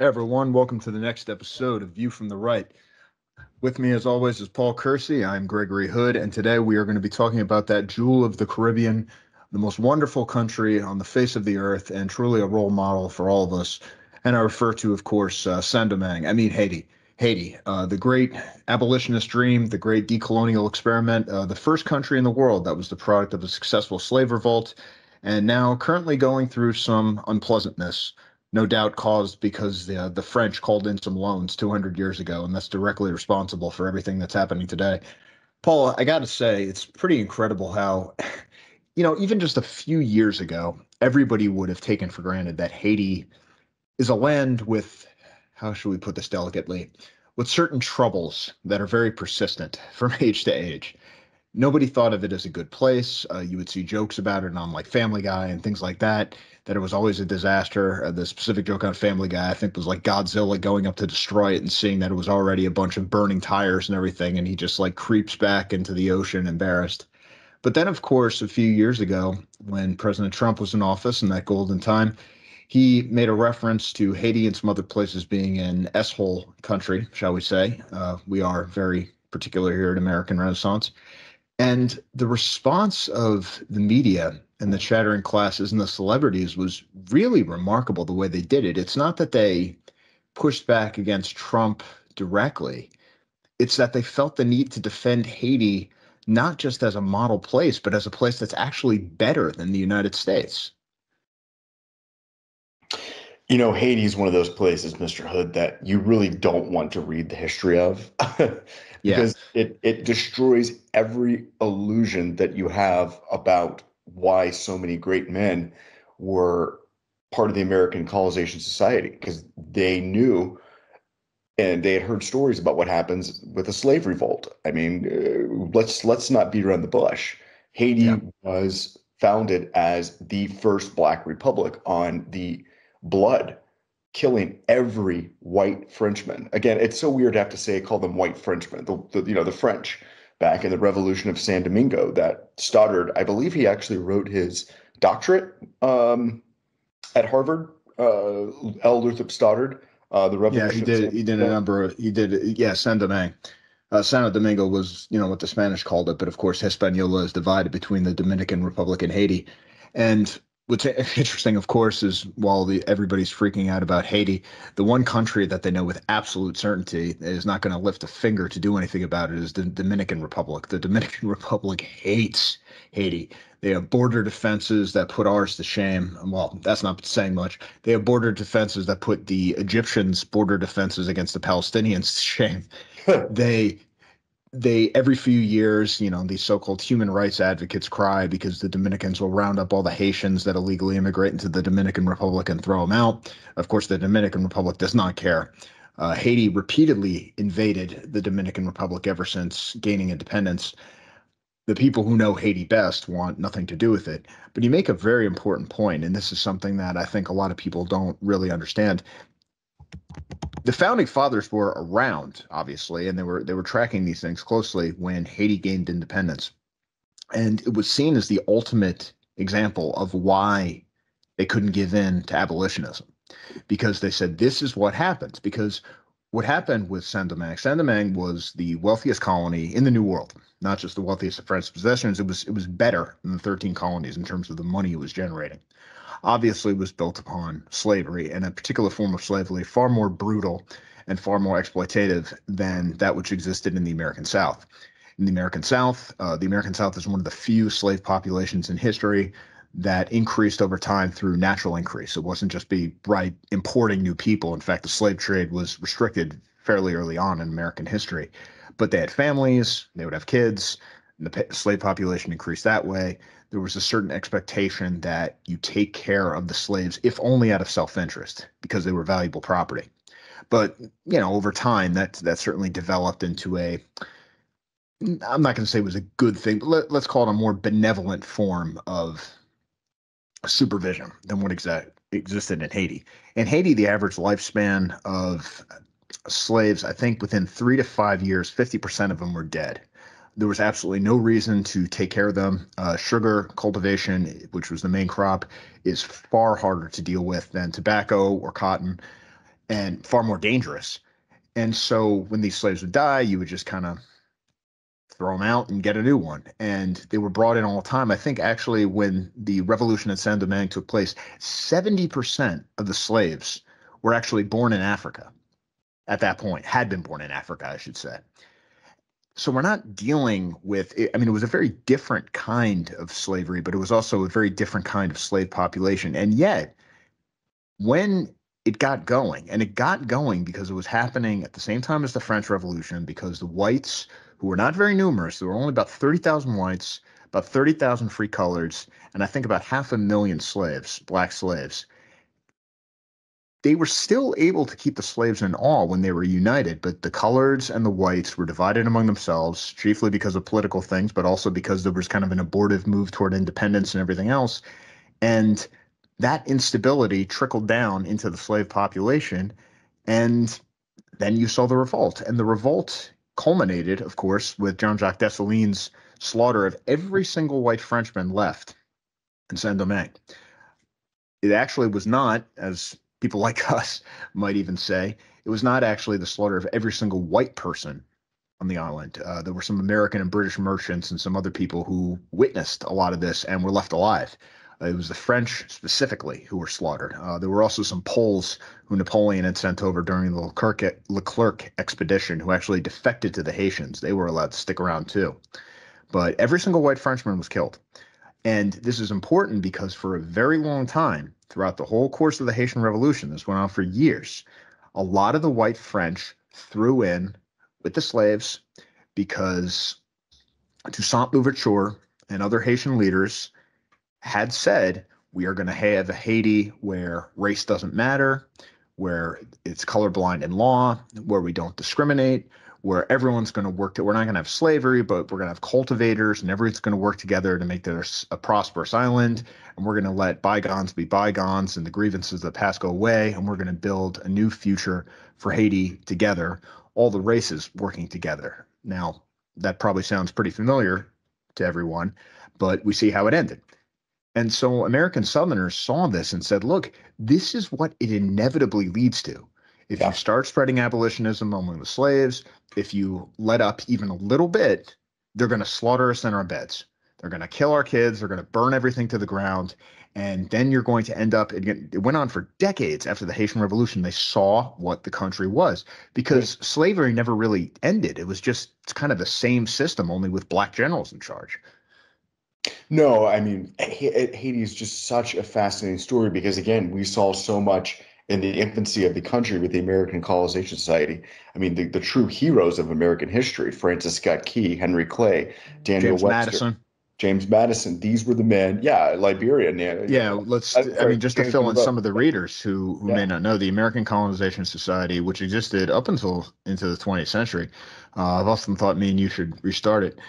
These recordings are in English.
Everyone, welcome to the next episode of View from the Right. With me, as always, is Paul Kersey. I'm Gregory Hood, and today we are going to be talking about that jewel of the Caribbean, the most wonderful country on the face of the earth, and truly a role model for all of us. And I refer to, of course, uh, Saint Domingue. I mean Haiti. Haiti, uh, the great abolitionist dream, the great decolonial experiment, uh, the first country in the world that was the product of a successful slave revolt, and now currently going through some unpleasantness no doubt caused because the the French called in some loans 200 years ago, and that's directly responsible for everything that's happening today. Paul, I got to say, it's pretty incredible how, you know, even just a few years ago, everybody would have taken for granted that Haiti is a land with, how should we put this delicately, with certain troubles that are very persistent from age to age nobody thought of it as a good place. Uh, you would see jokes about it on like Family Guy and things like that. That it was always a disaster. Uh, the specific joke on Family Guy, I think, was like Godzilla going up to destroy it and seeing that it was already a bunch of burning tires and everything, and he just like creeps back into the ocean embarrassed. But then, of course, a few years ago, when President Trump was in office in that golden time, he made a reference to Haiti and some other places being an S-hole country, shall we say. Uh, we are very particular here at American Renaissance. And the response of the media and the chattering classes and the celebrities was really remarkable the way they did it. It's not that they pushed back against Trump directly, it's that they felt the need to defend Haiti not just as a model place, but as a place that's actually better than the United States. You know, Haiti is one of those places, Mr. Hood, that you really don't want to read the history of because it, it destroys every illusion that you have about why so many great men were part of the American colonization society because they knew and they had heard stories about what happens with a slave revolt. I mean, uh, let's let's not beat around the bush. Haiti yeah. was founded as the first black republic on the blood, killing every white Frenchman. Again, it's so weird to have to say call them white Frenchmen. The, the you know the French back in the Revolution of San Domingo that Stoddard, I believe he actually wrote his doctorate um, at Harvard. Uh, L. Lothrop Stoddard, uh, the Revolution. Yeah, he did. He did a number. Of, he did. Yeah, San Domingue. Uh, Santo Domingo was, you know, what the Spanish called it, but of course, Hispaniola is divided between the Dominican Republic and Haiti. And What's interesting, of course, is while the, everybody's freaking out about Haiti, the one country that they know with absolute certainty is not going to lift a finger to do anything about it is the Dominican Republic. The Dominican Republic hates Haiti. They have border defenses that put ours to shame. Well, that's not saying much. They have border defenses that put the Egyptians' border defenses against the Palestinians to shame. they they every few years, you know, these so-called human rights advocates cry because the Dominicans will round up all the Haitians that illegally immigrate into the Dominican Republic and throw them out. Of course, the Dominican Republic does not care. Uh, Haiti repeatedly invaded the Dominican Republic ever since gaining independence. The people who know Haiti best want nothing to do with it. But you make a very important point, and this is something that I think a lot of people don't really understand the founding fathers were around, obviously, and they were they were tracking these things closely when Haiti gained independence, and it was seen as the ultimate example of why they couldn't give in to abolitionism, because they said this is what happens. Because what happened with Saint Domingue, Saint Domingue was the wealthiest colony in the New World, not just the wealthiest of French possessions. It was it was better than the 13 colonies in terms of the money it was generating obviously was built upon slavery and a particular form of slavery far more brutal and far more exploitative than that which existed in the American South. In the American South, uh, the American South is one of the few slave populations in history that increased over time through natural increase. It wasn't just be by importing new people. In fact, the slave trade was restricted fairly early on in American history. But they had families, they would have kids, the slave population increased that way there was a certain expectation that you take care of the slaves, if only out of self-interest, because they were valuable property. But you know, over time, that that certainly developed into a I'm not going to say it was a good thing, but let, us call it a more benevolent form of supervision than what exa- existed in Haiti. In Haiti, the average lifespan of slaves, I think within three to five years, 50% of them were dead there was absolutely no reason to take care of them. Uh, sugar cultivation, which was the main crop, is far harder to deal with than tobacco or cotton. and far more dangerous. And so when these slaves would die, you would just kind of throw them out and get a new one. And they were brought in all the time. I think actually when the revolution at Saint Domingue took place, 70% of the slaves were actually born in Africa at that point, had been born in Africa, I should say. So we're not dealing with, I mean, it was a very different kind of slavery, but it was also a very different kind of slave population. And yet, when it got going, and it got going because it was happening at the same time as the French Revolution, because the whites, who were not very numerous, there were only about 30,000 whites, about 30,000 free coloreds, and I think about half a million slaves, black slaves they were still able to keep the slaves in awe when they were united, but the coloreds and the whites were divided among themselves, chiefly because of political things, but also because there was kind of an abortive move toward independence and everything else. And that instability trickled down into the slave population. And then you saw the revolt. And the revolt culminated, of course, with Jean Jacques Dessalines' slaughter of every single white Frenchman left in Saint Domingue. It actually was not, as people like us might even say, it was not actually the slaughter of every single white person on the island. Uh, there were some American and British merchants and some other people who witnessed a lot of this and were left alive. Uh, it was the French specifically who were slaughtered. Uh, there were also some Poles who Napoleon had sent over during the Leclerc, Leclerc expedition who actually defected to the Haitians. They were allowed to stick around too. But every single white Frenchman was killed. And this is important because for a very long time, throughout the whole course of the Haitian Revolution, this went on for years, a lot of the white French threw in with the slaves because Toussaint Louverture and other Haitian leaders had said, we are going to have a Haiti where race doesn't matter, where it's colorblind in law, where we don't discriminate, where everyone's going to work we're not going to have slavery, but we're going to have cultivators and everyone's going to work together to make this a prosperous island. And we're going to let bygones be bygones and the grievances that pass go away. And we're going to build a new future for Haiti together, all the races working together. Now, that probably sounds pretty familiar to everyone, but we see how it ended. And so American Southerners saw this and said, look, this is what it inevitably leads to. If yeah. you start spreading abolitionism among the slaves, if you let up even a little bit, they're going to slaughter us in our beds. They're going to kill our kids. They're going to burn everything to the ground. And then you're going to end up, it went on for decades after the Haitian Revolution. They saw what the country was because right. slavery never really ended. It was just it's kind of the same system, only with black generals in charge. No, I mean, Haiti is just such a fascinating story because, again, we saw so much in the infancy of the country with the American Colonization Society. I mean, the, the true heroes of American history, Francis Scott Key, Henry Clay, Daniel James Webster, Madison. James Madison. These were the men. Yeah, Liberia. Yeah, let's. I mean, just to fill in some of the readers who, who yeah. may not know, the American Colonization Society, which existed up until into the 20th century, uh, I've often thought me and you should restart it.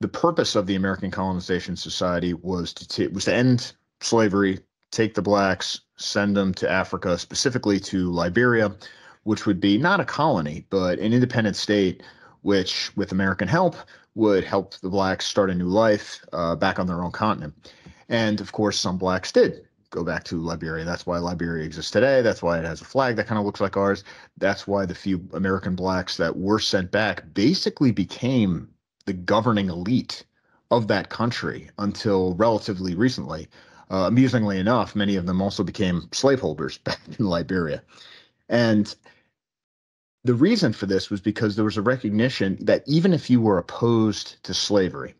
The purpose of the American Colonization Society was to t- was to end slavery, take the blacks, send them to Africa, specifically to Liberia, which would be not a colony, but an independent state, which, with American help, would help the blacks start a new life uh, back on their own continent. And of course, some blacks did go back to Liberia. That's why Liberia exists today. That's why it has a flag that kind of looks like ours. That's why the few American blacks that were sent back basically became the governing elite of that country until relatively recently. Uh, amusingly enough, many of them also became slaveholders back in Liberia. And the reason for this was because there was a recognition that even if you were opposed to slavery,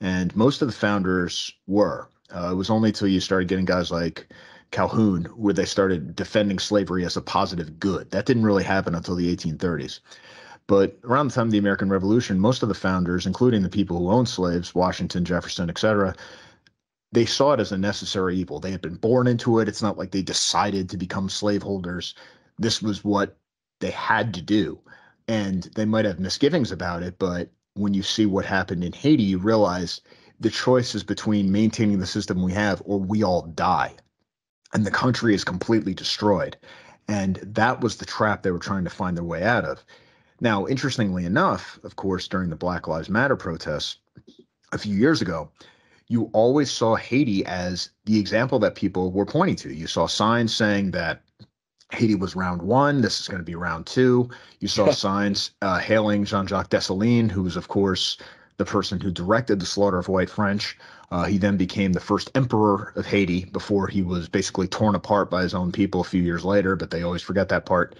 and most of the founders were, uh, it was only until you started getting guys like Calhoun where they started defending slavery as a positive good. That didn't really happen until the 1830s. But around the time of the American Revolution, most of the founders, including the people who owned slaves, Washington, Jefferson, et cetera, they saw it as a necessary evil. They had been born into it. It's not like they decided to become slaveholders. This was what they had to do. And they might have misgivings about it, but when you see what happened in Haiti, you realize the choice is between maintaining the system we have or we all die. And the country is completely destroyed. And that was the trap they were trying to find their way out of. Now, interestingly enough, of course, during the Black Lives Matter protests a few years ago, you always saw Haiti as the example that people were pointing to. You saw signs saying that Haiti was round one. This is going to be round two. You saw signs uh, hailing Jean Jacques Dessalines, who was, of course, the person who directed the slaughter of white French. Uh, he then became the first emperor of Haiti before he was basically torn apart by his own people a few years later, but they always forget that part.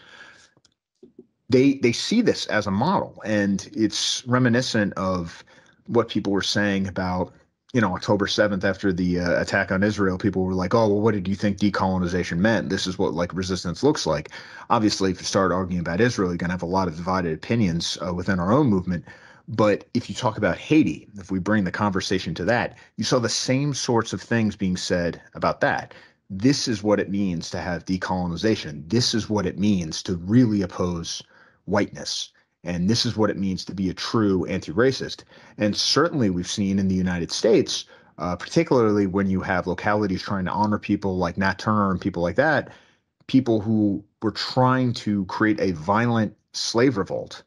They they see this as a model, and it's reminiscent of what people were saying about you know, October 7th, after the uh, attack on Israel, people were like, oh, well, what did you think decolonization meant? This is what like resistance looks like. Obviously, if you start arguing about Israel, you're going to have a lot of divided opinions uh, within our own movement. But if you talk about Haiti, if we bring the conversation to that, you saw the same sorts of things being said about that. This is what it means to have decolonization. This is what it means to really oppose whiteness. And this is what it means to be a true anti racist. And certainly we've seen in the United States, uh, particularly when you have localities trying to honor people like Nat Turner and people like that, people who were trying to create a violent slave revolt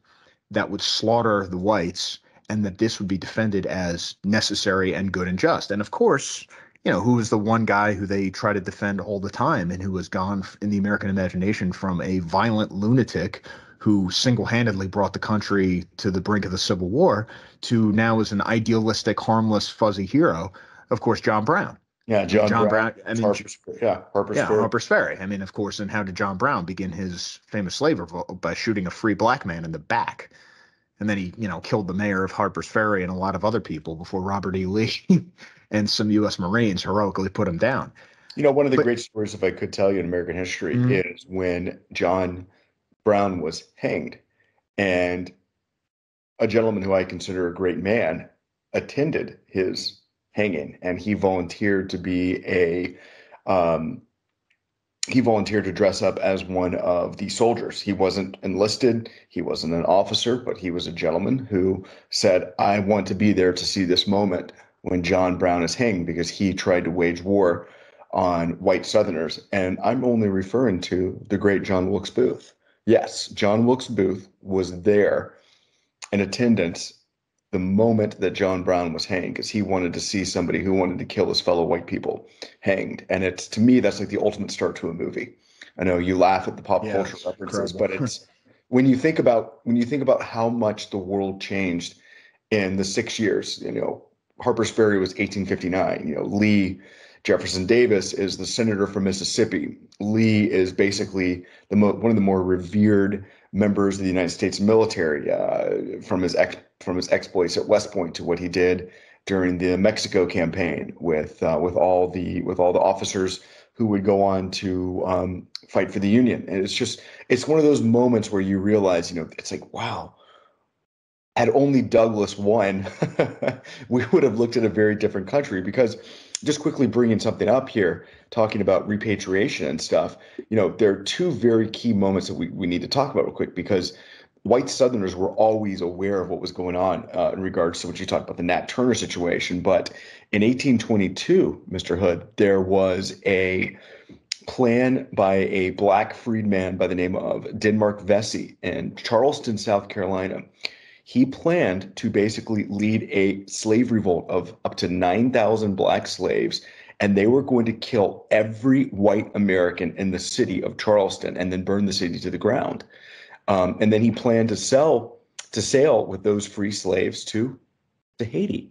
that would slaughter the whites and that this would be defended as necessary and good and just. And of course, you know, who was the one guy who they try to defend all the time and who was gone in the American imagination from a violent lunatic who single-handedly brought the country to the brink of the Civil War, to now as an idealistic, harmless, fuzzy hero. Of course, John Brown. Yeah, John, John Brown. Brown. I mean, Harper's, yeah, Harper's yeah, Ferry. Harper's Ferry. I mean, of course, and how did John Brown begin his famous slave revolt by shooting a free black man in the back? And then he, you know, killed the mayor of Harper's Ferry and a lot of other people before Robert E. Lee and some U.S. Marines heroically put him down. You know, one of the but, great stories, if I could tell you in American history, mm-hmm. is when John Brown was hanged. And a gentleman who I consider a great man attended his hanging and he volunteered to be a um, he volunteered to dress up as one of the soldiers. He wasn't enlisted, he wasn't an officer, but he was a gentleman who said, I want to be there to see this moment when John Brown is hanged because he tried to wage war on white Southerners. And I'm only referring to the great John Wilkes Booth. Yes, John Wilkes Booth was there in attendance the moment that John Brown was hanged because he wanted to see somebody who wanted to kill his fellow white people hanged. And it's to me that's like the ultimate start to a movie. I know you laugh at the pop yeah, culture references, incredible. but it's when you think about when you think about how much the world changed in the six years, you know, Harper's Ferry was 1859, you know, Lee Jefferson Davis is the senator from Mississippi. Lee is basically the mo- one of the more revered members of the United States military, uh, from his ex- from his exploits at West Point to what he did during the Mexico campaign with uh, with all the with all the officers who would go on to um, fight for the Union. And it's just it's one of those moments where you realize, you know, it's like wow. Had only Douglas won, we would have looked at a very different country because just quickly bringing something up here, talking about repatriation and stuff, you know, there are two very key moments that we, we need to talk about real quick because white Southerners were always aware of what was going on uh, in regards to what you talked about the Nat Turner situation. But in 1822, Mr. Hood, there was a plan by a black freedman by the name of Denmark Vesey in Charleston, South Carolina he planned to basically lead a slave revolt of up to 9,000 black slaves, and they were going to kill every white American in the city of Charleston and then burn the city to the ground. Um, and then he planned to sell to sail with those free slaves to to Haiti.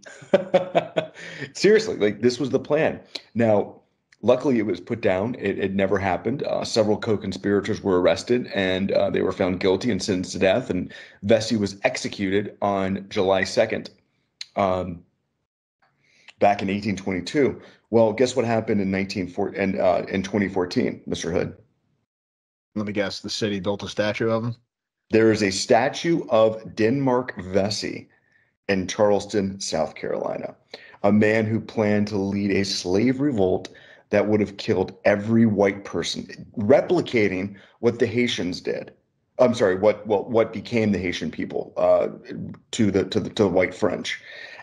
Seriously, like this was the plan. Now, Luckily, it was put down. It, it never happened. Uh, several co-conspirators were arrested, and uh, they were found guilty and sentenced to death. And Vesey was executed on July 2nd, um, back in 1822. Well, guess what happened in 1940 and uh, in 2014, Mr. Hood? Let me guess. The city built a statue of him. There is a statue of Denmark Vesey in Charleston, South Carolina, a man who planned to lead a slave revolt that would have killed every white person, replicating what the Haitians did. I'm sorry, what what what became the Haitian people uh, to the to the to the white French.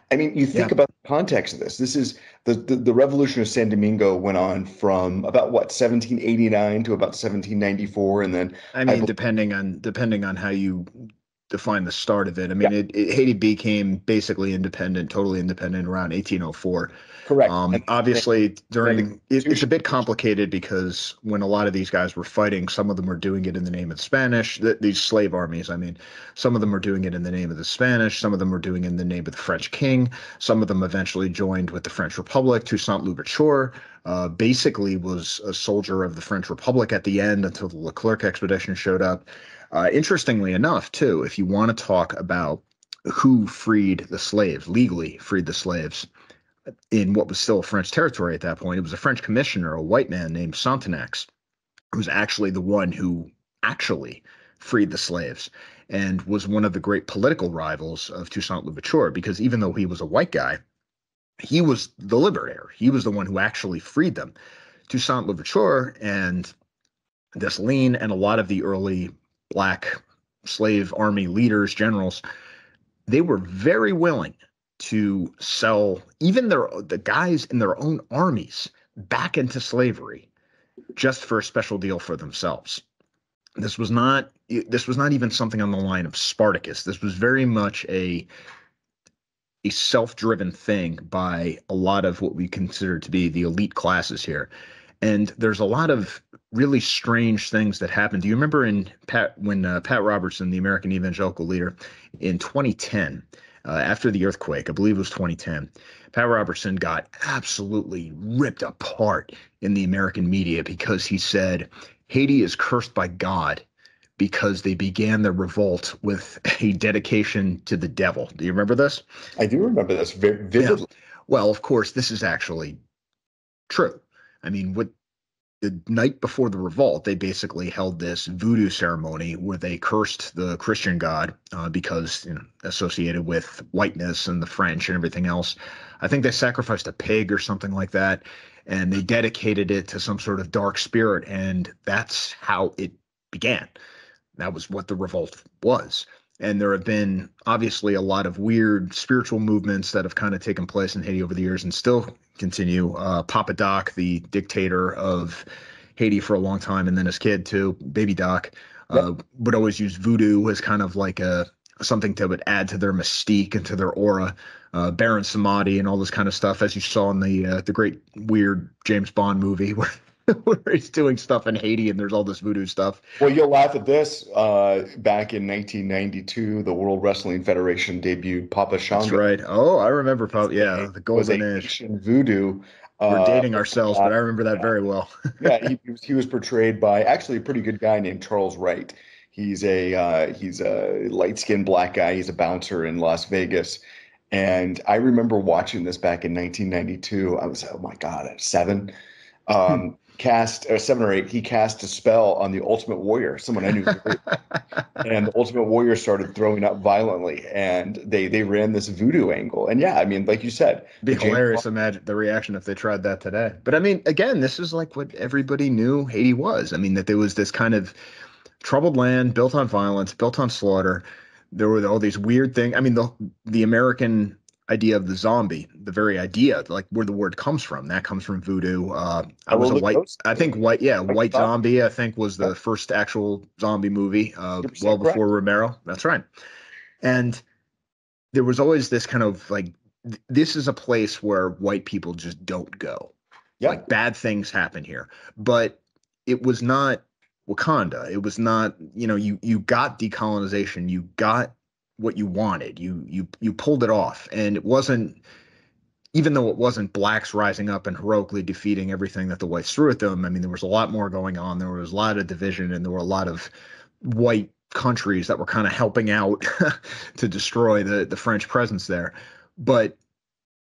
I mean, you think yeah. about the context of this. This is the, the, the Revolution of San Domingo went on from about what 1789 to about 1794, and then I mean, I depending on depending on how you define the start of it. I mean, yeah. it, it, Haiti became basically independent, totally independent around 1804. Correct. Um, obviously, during it, it's a bit complicated because when a lot of these guys were fighting, some of them were doing it in the name of the Spanish. The, these slave armies, I mean, some of them were doing it in the name of the Spanish. Some of them were doing it in the name of the French king. Some of them eventually joined with the French Republic. Toussaint Louverture uh, basically was a soldier of the French Republic at the end until the Leclerc expedition showed up. Uh, interestingly enough, too, if you want to talk about who freed the slaves, legally freed the slaves in what was still French territory at that point, it was a French commissioner, a white man named Sonthonax, who was actually the one who actually freed the slaves and was one of the great political rivals of Toussaint Louverture because even though he was a white guy, he was the liberator. He was the one who actually freed them. Toussaint Louverture and Dessalines and a lot of the early black slave army leaders, generals, they were very willing to sell even their the guys in their own armies back into slavery just for a special deal for themselves. This was not this was not even something on the line of Spartacus. This was very much a a self-driven thing by a lot of what we consider to be the elite classes here. And there's a lot of really strange things that happened. Do you remember in Pat when uh, Pat Robertson, the American evangelical leader, in 2010, uh, after the earthquake, I believe it was 2010, Pat Robertson got absolutely ripped apart in the American media because he said Haiti is cursed by God because they began their revolt with a dedication to the devil. Do you remember this? I do remember this very vividly. Yeah. Well, of course, this is actually true. I mean, what the night before the revolt, they basically held this voodoo ceremony where they cursed the Christian God uh, because you know associated with whiteness and the French and everything else. I think they sacrificed a pig or something like that, and they dedicated it to some sort of dark spirit, and that's how it began. That was what the revolt was. And there have been obviously a lot of weird spiritual movements that have kind of taken place in Haiti over the years and still continue. Uh, Papa Doc, the dictator of Haiti for a long time, and then his kid too, Baby Doc, uh, yep. would always use voodoo as kind of like a something that would add to their mystique and to their aura. Uh, Baron Samedi and all this kind of stuff, as you saw in the uh, the great weird James Bond movie where where he's doing stuff in Haiti and there's all this voodoo stuff. Well, you'll laugh at this. Uh, back in 1992, the World Wrestling Federation debuted Papa Shango. That's right. Oh, I remember. Papa, yeah, the Golden Age. Voodoo. We're uh, dating ourselves, uh, but I remember that very well. yeah, he, he was portrayed by actually a pretty good guy named Charles Wright. He's a uh, he's a light skinned black guy. He's a bouncer in Las Vegas. And I remember watching this back in 1992. I was, oh my God, seven. Um, cast or seven or eight, he cast a spell on the Ultimate Warrior, someone I knew, and the Ultimate Warrior started throwing up violently, and they they ran this voodoo angle, and yeah, I mean, like you said, be hilarious. Imagine the reaction if they tried that today. But I mean, again, this is like what everybody knew Haiti was. I mean, that there was this kind of troubled land built on violence, built on slaughter. There were all these weird things. I mean, the the American idea of the zombie, the very idea, like where the word comes from. That comes from voodoo. Uh, I was a white, I think white, yeah, white zombie. I think was the first actual zombie movie, uh, well before correct. Romero. That's right. And there was always this kind of like, th- this is a place where white people just don't go. Yeah. Like bad things happen here, but it was not Wakanda. It was not, you know, you you got decolonization, you got what you wanted. You you you pulled it off, and it wasn't even though it wasn't blacks rising up and heroically defeating everything that the whites threw at them. I mean, there was a lot more going on. There was a lot of division, and there were a lot of white countries that were kind of helping out to destroy the the French presence there. But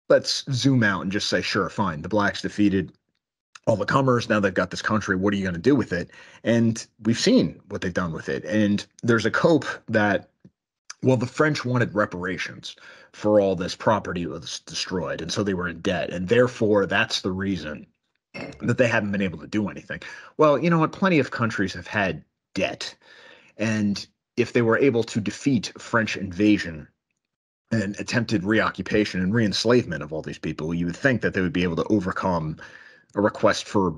let's zoom out and just say, sure, fine, the blacks defeated all the comers. Now they've got this country. What are you going to do with it? And we've seen what they've done with it. And there's a cope that well, the French wanted reparations for all this property was destroyed, and so they were in debt, and therefore that's the reason that they haven't been able to do anything. Well, you know what? Plenty of countries have had debt, and if they were able to defeat French invasion and attempted reoccupation and reenslavement of all these people, you would think that they would be able to overcome a request for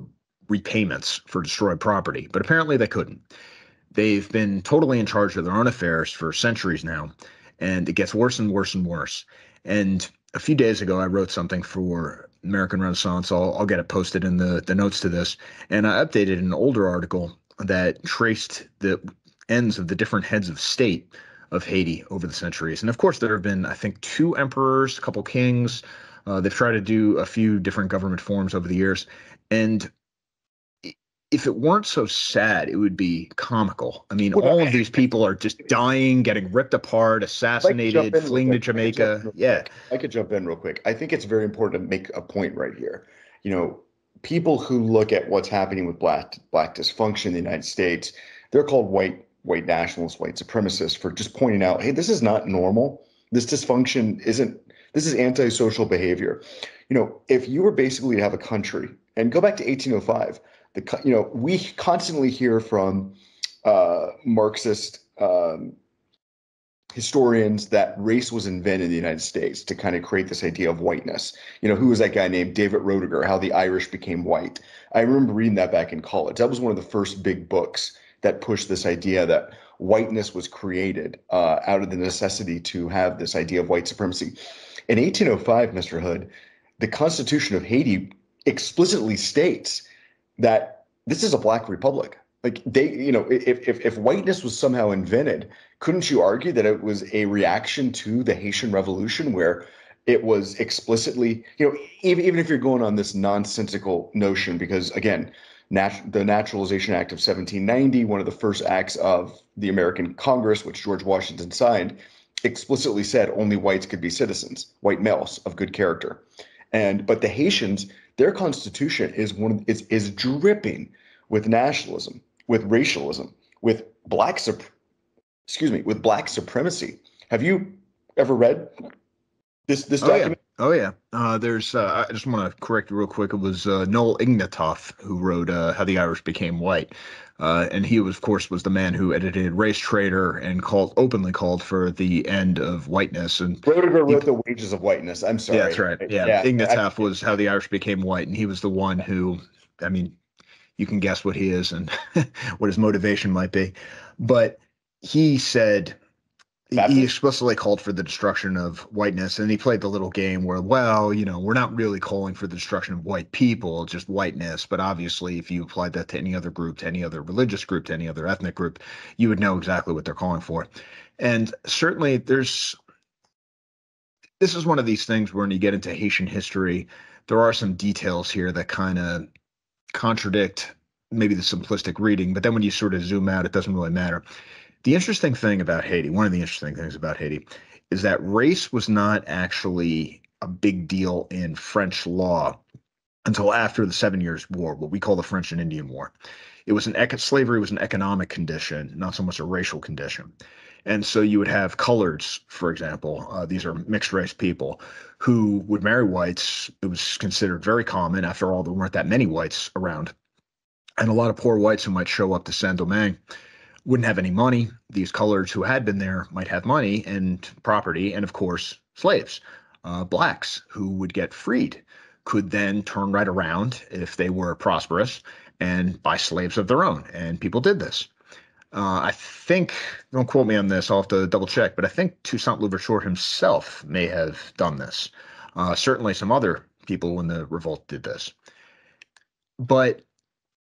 repayments for destroyed property, but apparently they couldn't. They've been totally in charge of their own affairs for centuries now, and it gets worse and worse and worse. And a few days ago, I wrote something for American Renaissance. I'll, I'll get it posted in the, the notes to this. And I updated an older article that traced the ends of the different heads of state of Haiti over the centuries. And of course, there have been, I think, two emperors, a couple kings. Uh, they've tried to do a few different government forms over the years. And if it weren't so sad, it would be comical. I mean, well, all of these people are just dying, getting ripped apart, assassinated, fleeing to Jamaica. Yeah. I could jump in real quick. I think it's very important to make a point right here. You know, people who look at what's happening with black black dysfunction in the United States, they're called white white nationalists, white supremacists for just pointing out, hey, this is not normal. This dysfunction isn't this is antisocial behavior. You know, if you were basically to have a country and go back to 1805 the you know we constantly hear from uh, Marxist um, historians that race was invented in the United States to kind of create this idea of whiteness. You know, who was that guy named David Roediger? How the Irish became white. I remember reading that back in college. That was one of the first big books that pushed this idea that whiteness was created uh, out of the necessity to have this idea of white supremacy. In 1805, Mr. Hood, the Constitution of Haiti explicitly states that this is a black republic. Like they, you know, if, if if whiteness was somehow invented, couldn't you argue that it was a reaction to the Haitian Revolution, where it was explicitly, you know, even even if you're going on this nonsensical notion, because again, nat- the Naturalization Act of 1790, one of the first acts of the American Congress, which George Washington signed, explicitly said only whites could be citizens, white males of good character. And but the Haitians their constitution is one is is dripping with nationalism, with racialism, with black excuse me, with black supremacy. Have you ever read this this oh, document? Yeah. Oh yeah. Uh, there's. Uh, I just want to correct you real quick. It was uh, Noel Ignatiev who wrote uh, "How the Irish Became White," uh, and he, was, of course, was the man who edited Race Traitor and called openly called for the end of whiteness. And Roediger wrote the Wages of Whiteness. I'm sorry. Yeah, that's right. Yeah, yeah Ignatiev I, was "How the Irish Became White," and he was the one who, I mean, you can guess what he is and what his motivation might be, but he said He explicitly called for the destruction of whiteness and he played the little game where well you know we're not really calling for the destruction of white people just whiteness but obviously if you applied that to any other group to any other religious group to any other ethnic group you would know exactly what they're calling for. And certainly there's this is one of these things where when you get into haitian history there are some details here that kind of contradict maybe the simplistic reading but then when you sort of zoom out it doesn't really matter the interesting thing about Haiti, one of the interesting things about Haiti, is that race was not actually a big deal in French law until after the Seven Years' War, what we call the French and Indian War. It was an slavery was an economic condition, not so much a racial condition. And so you would have coloreds, for example. Uh, these are mixed race people who would marry whites. It was considered very common. After all, there weren't that many whites around. And a lot of poor whites who might show up to Saint Domingue wouldn't have any money. These coloreds who had been there might have money and property, and of course, slaves. Uh, blacks who would get freed could then turn right around if they were prosperous and buy slaves of their own. And people did this. Uh, I think, don't quote me on this, I'll have to double check, but I think Toussaint Louverture himself may have done this. Uh, certainly, some other people in the revolt did this. But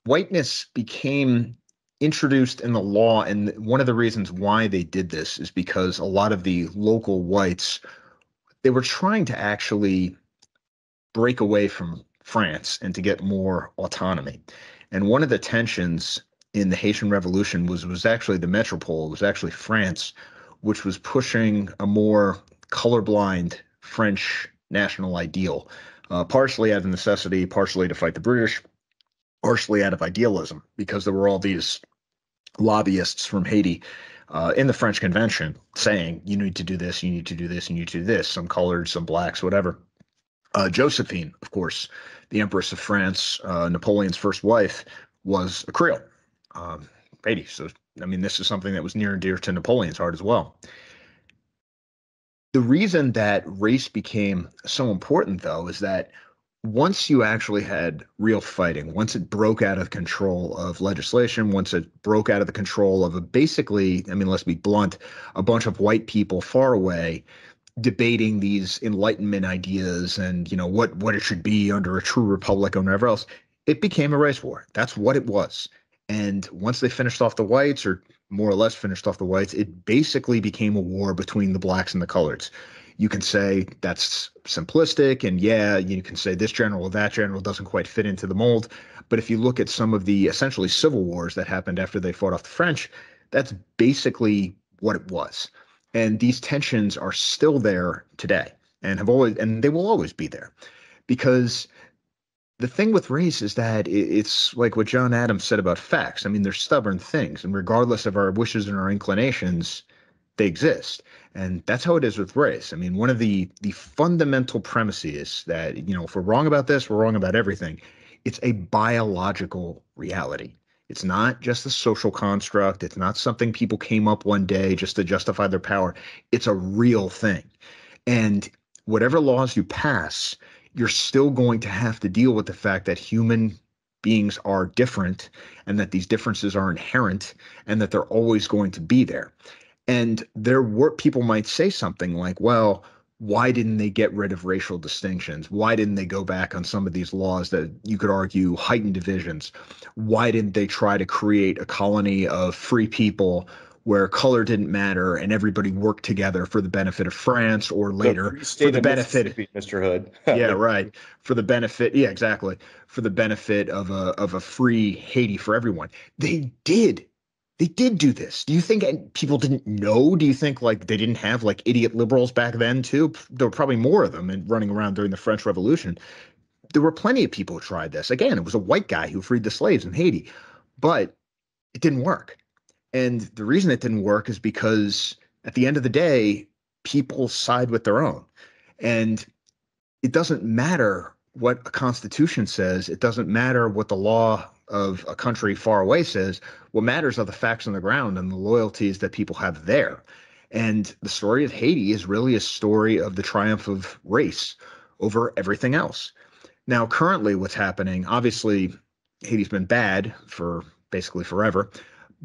whiteness became introduced in the law and one of the reasons why they did this is because a lot of the local whites they were trying to actually break away from France and to get more autonomy. And one of the tensions in the Haitian Revolution was was actually the metropole was actually France which was pushing a more colorblind French national ideal uh, partially out of necessity partially to fight the British partially out of idealism because there were all these lobbyists from Haiti uh, in the French Convention saying, you need to do this, you need to do this, and you need to do this, some colored, some blacks, whatever. Uh, Josephine, of course, the Empress of France, uh, Napoleon's first wife, was a Creole, um, Haiti. So, I mean, this is something that was near and dear to Napoleon's heart as well. The reason that race became so important, though, is that once you actually had real fighting, once it broke out of control of legislation, once it broke out of the control of a basically, I mean, let's be blunt, a bunch of white people far away debating these enlightenment ideas and you know what what it should be under a true republic and whatever else it became a race war. That's what it was. And once they finished off the whites or more or less finished off the whites it basically became a war between the blacks and the coloreds you can say that's simplistic and yeah you can say this general or that general doesn't quite fit into the mold. But if you look at some of the essentially civil wars that happened after they fought off the french that's basically what it was. And these tensions are still there today and have always and they will always be there. Because the thing with race is that it's like what John Adams said about facts. I mean, they're stubborn things, and regardless of our wishes and our inclinations, they exist and that's how it is with race. I mean one of the the fundamental premises that you know if we're wrong about this we're wrong about everything. It's a biological reality. It's not just a social construct. It's not something people came up one day just to justify their power. It's a real thing. And whatever laws you pass you're still going to have to deal with the fact that human beings are different and that these differences are inherent and that they're always going to be there and there were people might say something like, well, why didn't they get rid of racial distinctions? Why didn't they go back on some of these laws that you could argue heightened divisions? Why didn't they try to create a colony of free people where color didn't matter and everybody worked together for the benefit of France or later for the benefit of Mr. Hood. yeah, right. For the benefit, yeah, exactly. For the benefit of a of a free Haiti for everyone. They did they did do this. Do you think people didn't know? Do you think like they didn't have like idiot liberals back then too? There were probably more of them and running around during the French Revolution. There were plenty of people who tried this. Again, it was a white guy who freed the slaves in Haiti, but it didn't work. And the reason it didn't work is because at the end of the day, people side with their own. And it doesn't matter what a constitution says, it doesn't matter what the law of a country far away says what matters are the facts on the ground and the loyalties that people have there. And the story of Haiti is really a story of the triumph of race over everything else. Now, currently, what's happening, obviously, Haiti's been bad for basically forever,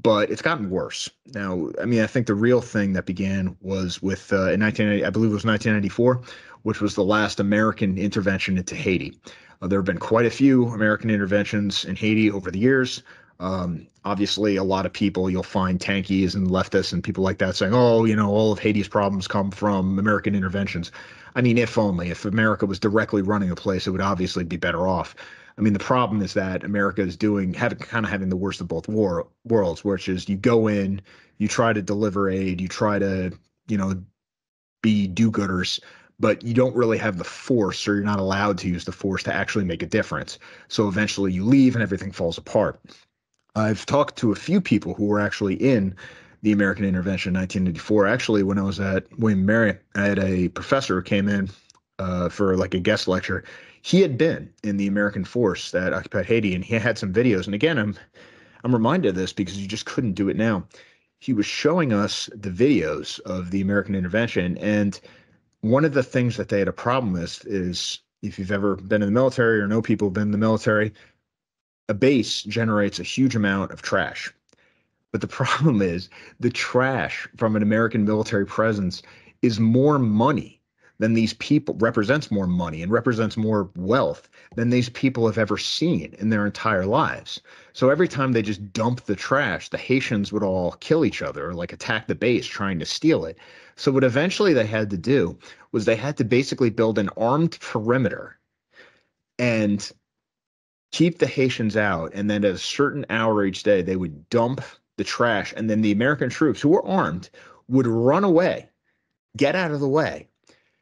but it's gotten worse. Now, I mean, I think the real thing that began was with uh, in 1980, I believe it was 1994, which was the last American intervention into Haiti. Uh, there have been quite a few American interventions in Haiti over the years. Um, obviously, a lot of people you'll find tankies and leftists and people like that saying, "Oh, you know, all of Haiti's problems come from American interventions." I mean, if only if America was directly running a place, it would obviously be better off. I mean, the problem is that America is doing having kind of having the worst of both war, worlds, which is you go in, you try to deliver aid, you try to, you know, be do-gooders, but you don't really have the force or you're not allowed to use the force to actually make a difference. So eventually you leave and everything falls apart. I've talked to a few people who were actually in the American intervention in 1984. Actually, when I was at William Mary, I had a professor who came in uh, for like a guest lecture. He had been in the American force that occupied Haiti, and he had some videos. And again, I'm I'm reminded of this because you just couldn't do it now. He was showing us the videos of the American intervention, and one of the things that they had a problem with is if you've ever been in the military or know people who've been in the military, a base generates a huge amount of trash. But the problem is the trash from an American military presence is more money than these people represents more money and represents more wealth than these people have ever seen in their entire lives. So every time they just dump the trash, the Haitians would all kill each other or like attack the base trying to steal it. So what eventually they had to do was they had to basically build an armed perimeter and keep the Haitians out. And then at a certain hour each day, they would dump the trash. And then the American troops who were armed would run away, get out of the way,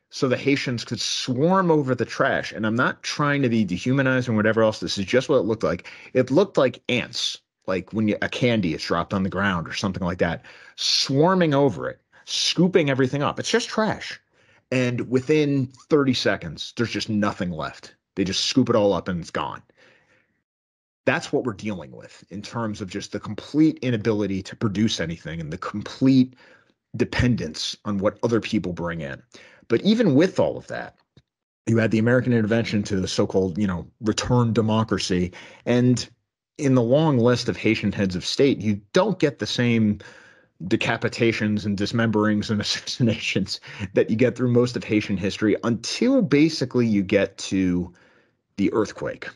so the Haitians could swarm over the trash. And I'm not trying to be dehumanizing or whatever else. This is just what it looked like. It looked like ants, like when you, a candy is dropped on the ground or something like that, swarming over it, scooping everything up. It's just trash. And within 30 seconds, there's just nothing left. They just scoop it all up and it's gone. That's what we're dealing with in terms of just the complete inability to produce anything and the complete dependence on what other people bring in. But even with all of that, you had the American intervention to the so-called, you know, return democracy, and in the long list of Haitian heads of state, you don't get the same decapitations and dismemberings and assassinations that you get through most of Haitian history until basically you get to the earthquake,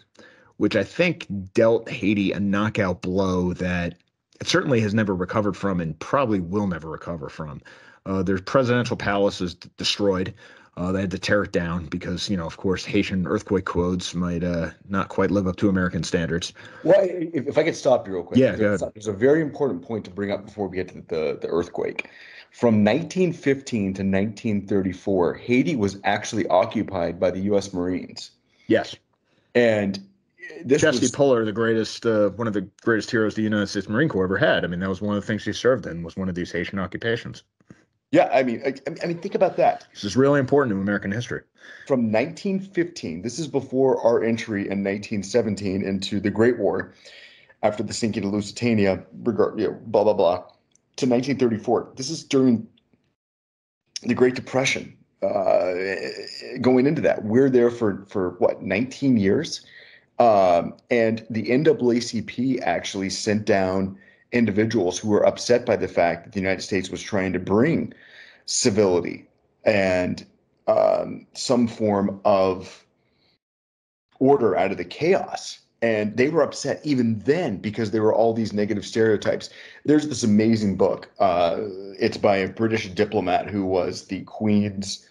which I think dealt Haiti a knockout blow that it certainly has never recovered from and probably will never recover from. Uh, their presidential palace is d- destroyed. Uh, they had to tear it down because, you know, of course, Haitian earthquake codes might uh, not quite live up to American standards. Well, if, if I could stop you real quick. Yeah, there's, there's a very important point to bring up before we get to the, the earthquake. From 1915 to 1934, Haiti was actually occupied by the U.S. Marines. Yes. And this Chesty was, Puller, the greatest, uh, one of the greatest heroes the United States Marine Corps ever had. I mean, that was one of the things he served in was one of these Haitian occupations. Yeah, I mean, I, I mean, think about that. This is really important to American history. From 1915, this is before our entry in 1917 into the Great War, after the sinking of Lusitania, regard, you know, blah blah blah, to 1934. This is during the Great Depression. Uh, going into that, we're there for for what 19 years, um, and the NAACP actually sent down individuals who were upset by the fact that the United States was trying to bring civility and um, some form of order out of the chaos. And they were upset even then because there were all these negative stereotypes. There's this amazing book. Uh, it's by a British diplomat who was the Queen's.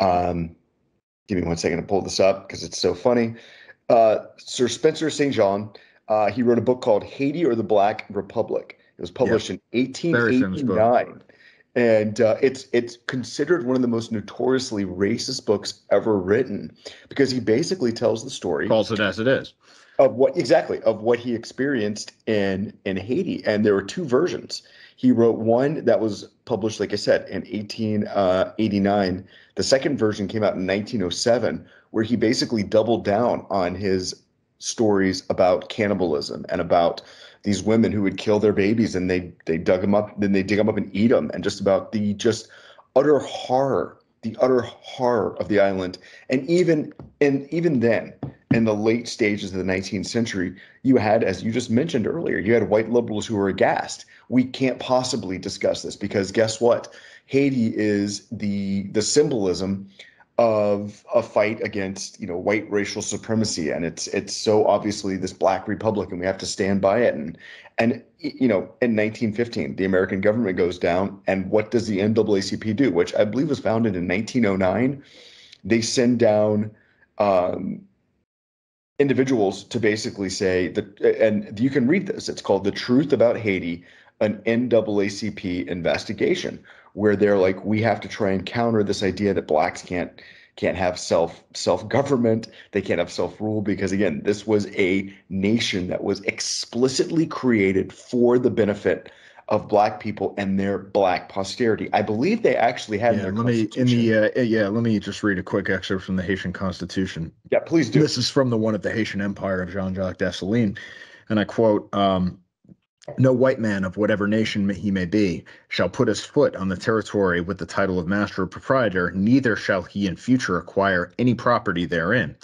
Um, give me one second to pull this up because it's so funny. Uh, Sir Spencer St. John uh, he wrote a book called Haiti or the Black Republic. It was published yep. in 1889, and uh, it's it's considered one of the most notoriously racist books ever written because he basically tells the story, calls it as it is, of what exactly of what he experienced in in Haiti, and there were two versions. He wrote one that was published, like I said, in 1889. Uh, the second version came out in 1907, where he basically doubled down on his stories about cannibalism and about these women who would kill their babies and they they dug them up then they dig them up and eat them and just about the just utter horror the utter horror of the island. And even and even then in the late stages of the 19th century you had as you just mentioned earlier you had white liberals who were aghast. We can't possibly discuss this because guess what? Haiti is the the symbolism of a fight against you know white racial supremacy. And it's it's so obviously this black republic and we have to stand by it. And and you know in 1915 the american government goes down and what does the naacp do? Which i believe was founded in 1909 they send down um, individuals to basically say that and you can read this. It's called the truth about haiti an naacp investigation where they're like we have to try and counter this idea that blacks can't can't have self self government they can't have self rule because again this was a nation that was explicitly created for the benefit of black people and their black posterity. I believe they actually had yeah, let me in the uh, yeah, let me just read a quick excerpt from the Haitian Constitution. Yeah, please do. This is from the one of the Haitian Empire of Jean-Jacques Dessalines, and I quote um, no white man of whatever nation he may be shall put his foot on the territory with the title of master or proprietor, neither shall he in future acquire any property therein.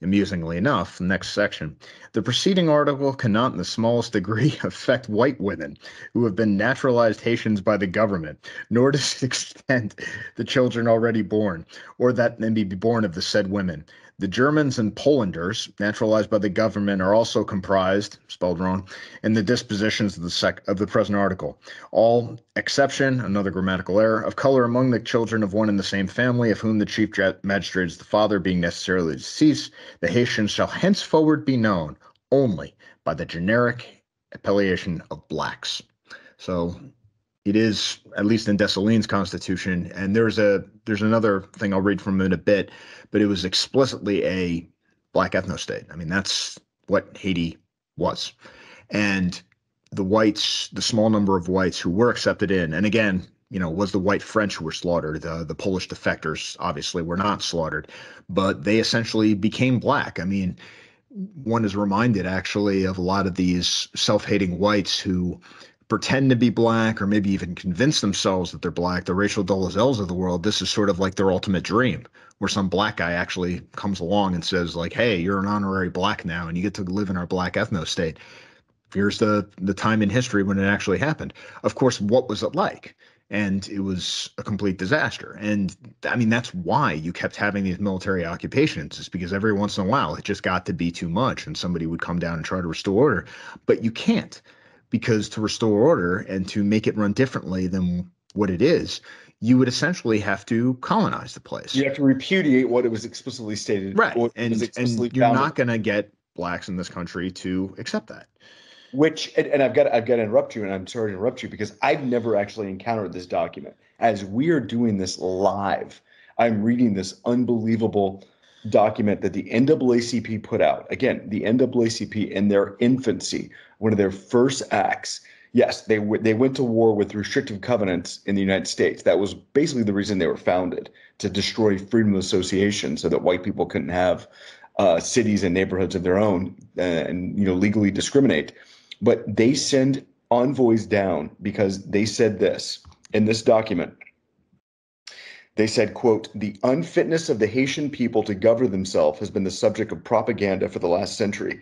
Amusingly enough, next section. The preceding article cannot in the smallest degree affect white women who have been naturalized Haitians by the government, nor does it extend the children already born, or that may be born of the said women. The Germans and Polanders, naturalized by the government, are also comprised, spelled wrong, in the dispositions of the sec- of the present article. All exception, another grammatical error, of color among the children of one and the same family, of whom the chief magistrate is the father, being necessarily deceased, the Haitians shall henceforward be known only by the generic appellation of blacks. So it is at least in Dessalines' constitution, and there's a there's another thing I'll read from in a bit, but it was explicitly a black ethno state. I mean, that's what Haiti was, and the whites, the small number of whites who were accepted in, and again, you know, was the white French who were slaughtered. The the Polish defectors obviously were not slaughtered, but they essentially became black. I mean, one is reminded actually of a lot of these self-hating whites who pretend to be black or maybe even convince themselves that they're black, the Rachel Dolezals of the world, this is sort of like their ultimate dream, where some black guy actually comes along and says, like, hey, you're an honorary black now and you get to live in our black ethno state. Here's the the time in history when it actually happened. Of course, what was it like? and it was a complete disaster. And I mean, that's why you kept having these military occupations, is because every once in a while it just got to be too much and somebody would come down and try to restore order. But you can't, because to restore order and to make it run differently than what it is, you would essentially have to colonize the place. You have to repudiate what it was explicitly stated. Right. And, and you're not going to get blacks in this country to accept that which and, and, I've got I've got to interrupt you, and I'm sorry to interrupt you because I've never actually encountered this document. As we are doing this live, I'm reading this unbelievable document that the NAACP put out. Again, the NAACP in their infancy, one of their first acts. Yes, they w- they went to war with restrictive covenants in the United States. That was basically the reason they were founded to destroy freedom of association, so that white people couldn't have uh, cities and neighborhoods of their own uh, and you know legally discriminate. But they send envoys down because they said this in this document. They said, quote, the unfitness of the Haitian people to govern themselves has been the subject of propaganda for the last century.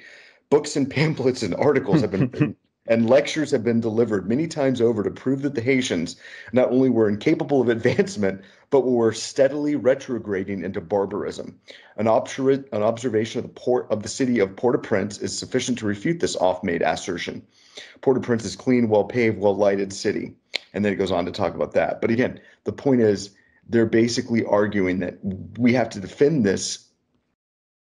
Books and pamphlets and articles have been written and lectures have been delivered many times over to prove that the Haitians not only were incapable of advancement, but were steadily retrograding into barbarism. An, obser- an observation of the port of the city of Port-au-Prince is sufficient to refute this off-made assertion. Port-au-Prince is clean, well-paved, well-lighted city, and then it goes on to talk about that. But again, the point is they're basically arguing that we have to defend this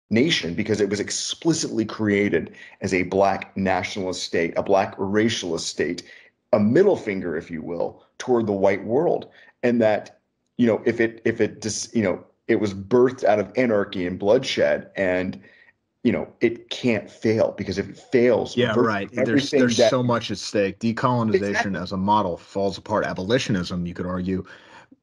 nation because it was explicitly created as a black nationalist state, a black racialist state, a middle finger, if you will, toward the white world. And that, you know, if it if it just, you know, it was birthed out of anarchy and bloodshed and you know it can't fail because if it fails yeah right there's there's that, so much at stake decolonization exactly. as a model falls apart abolitionism you could argue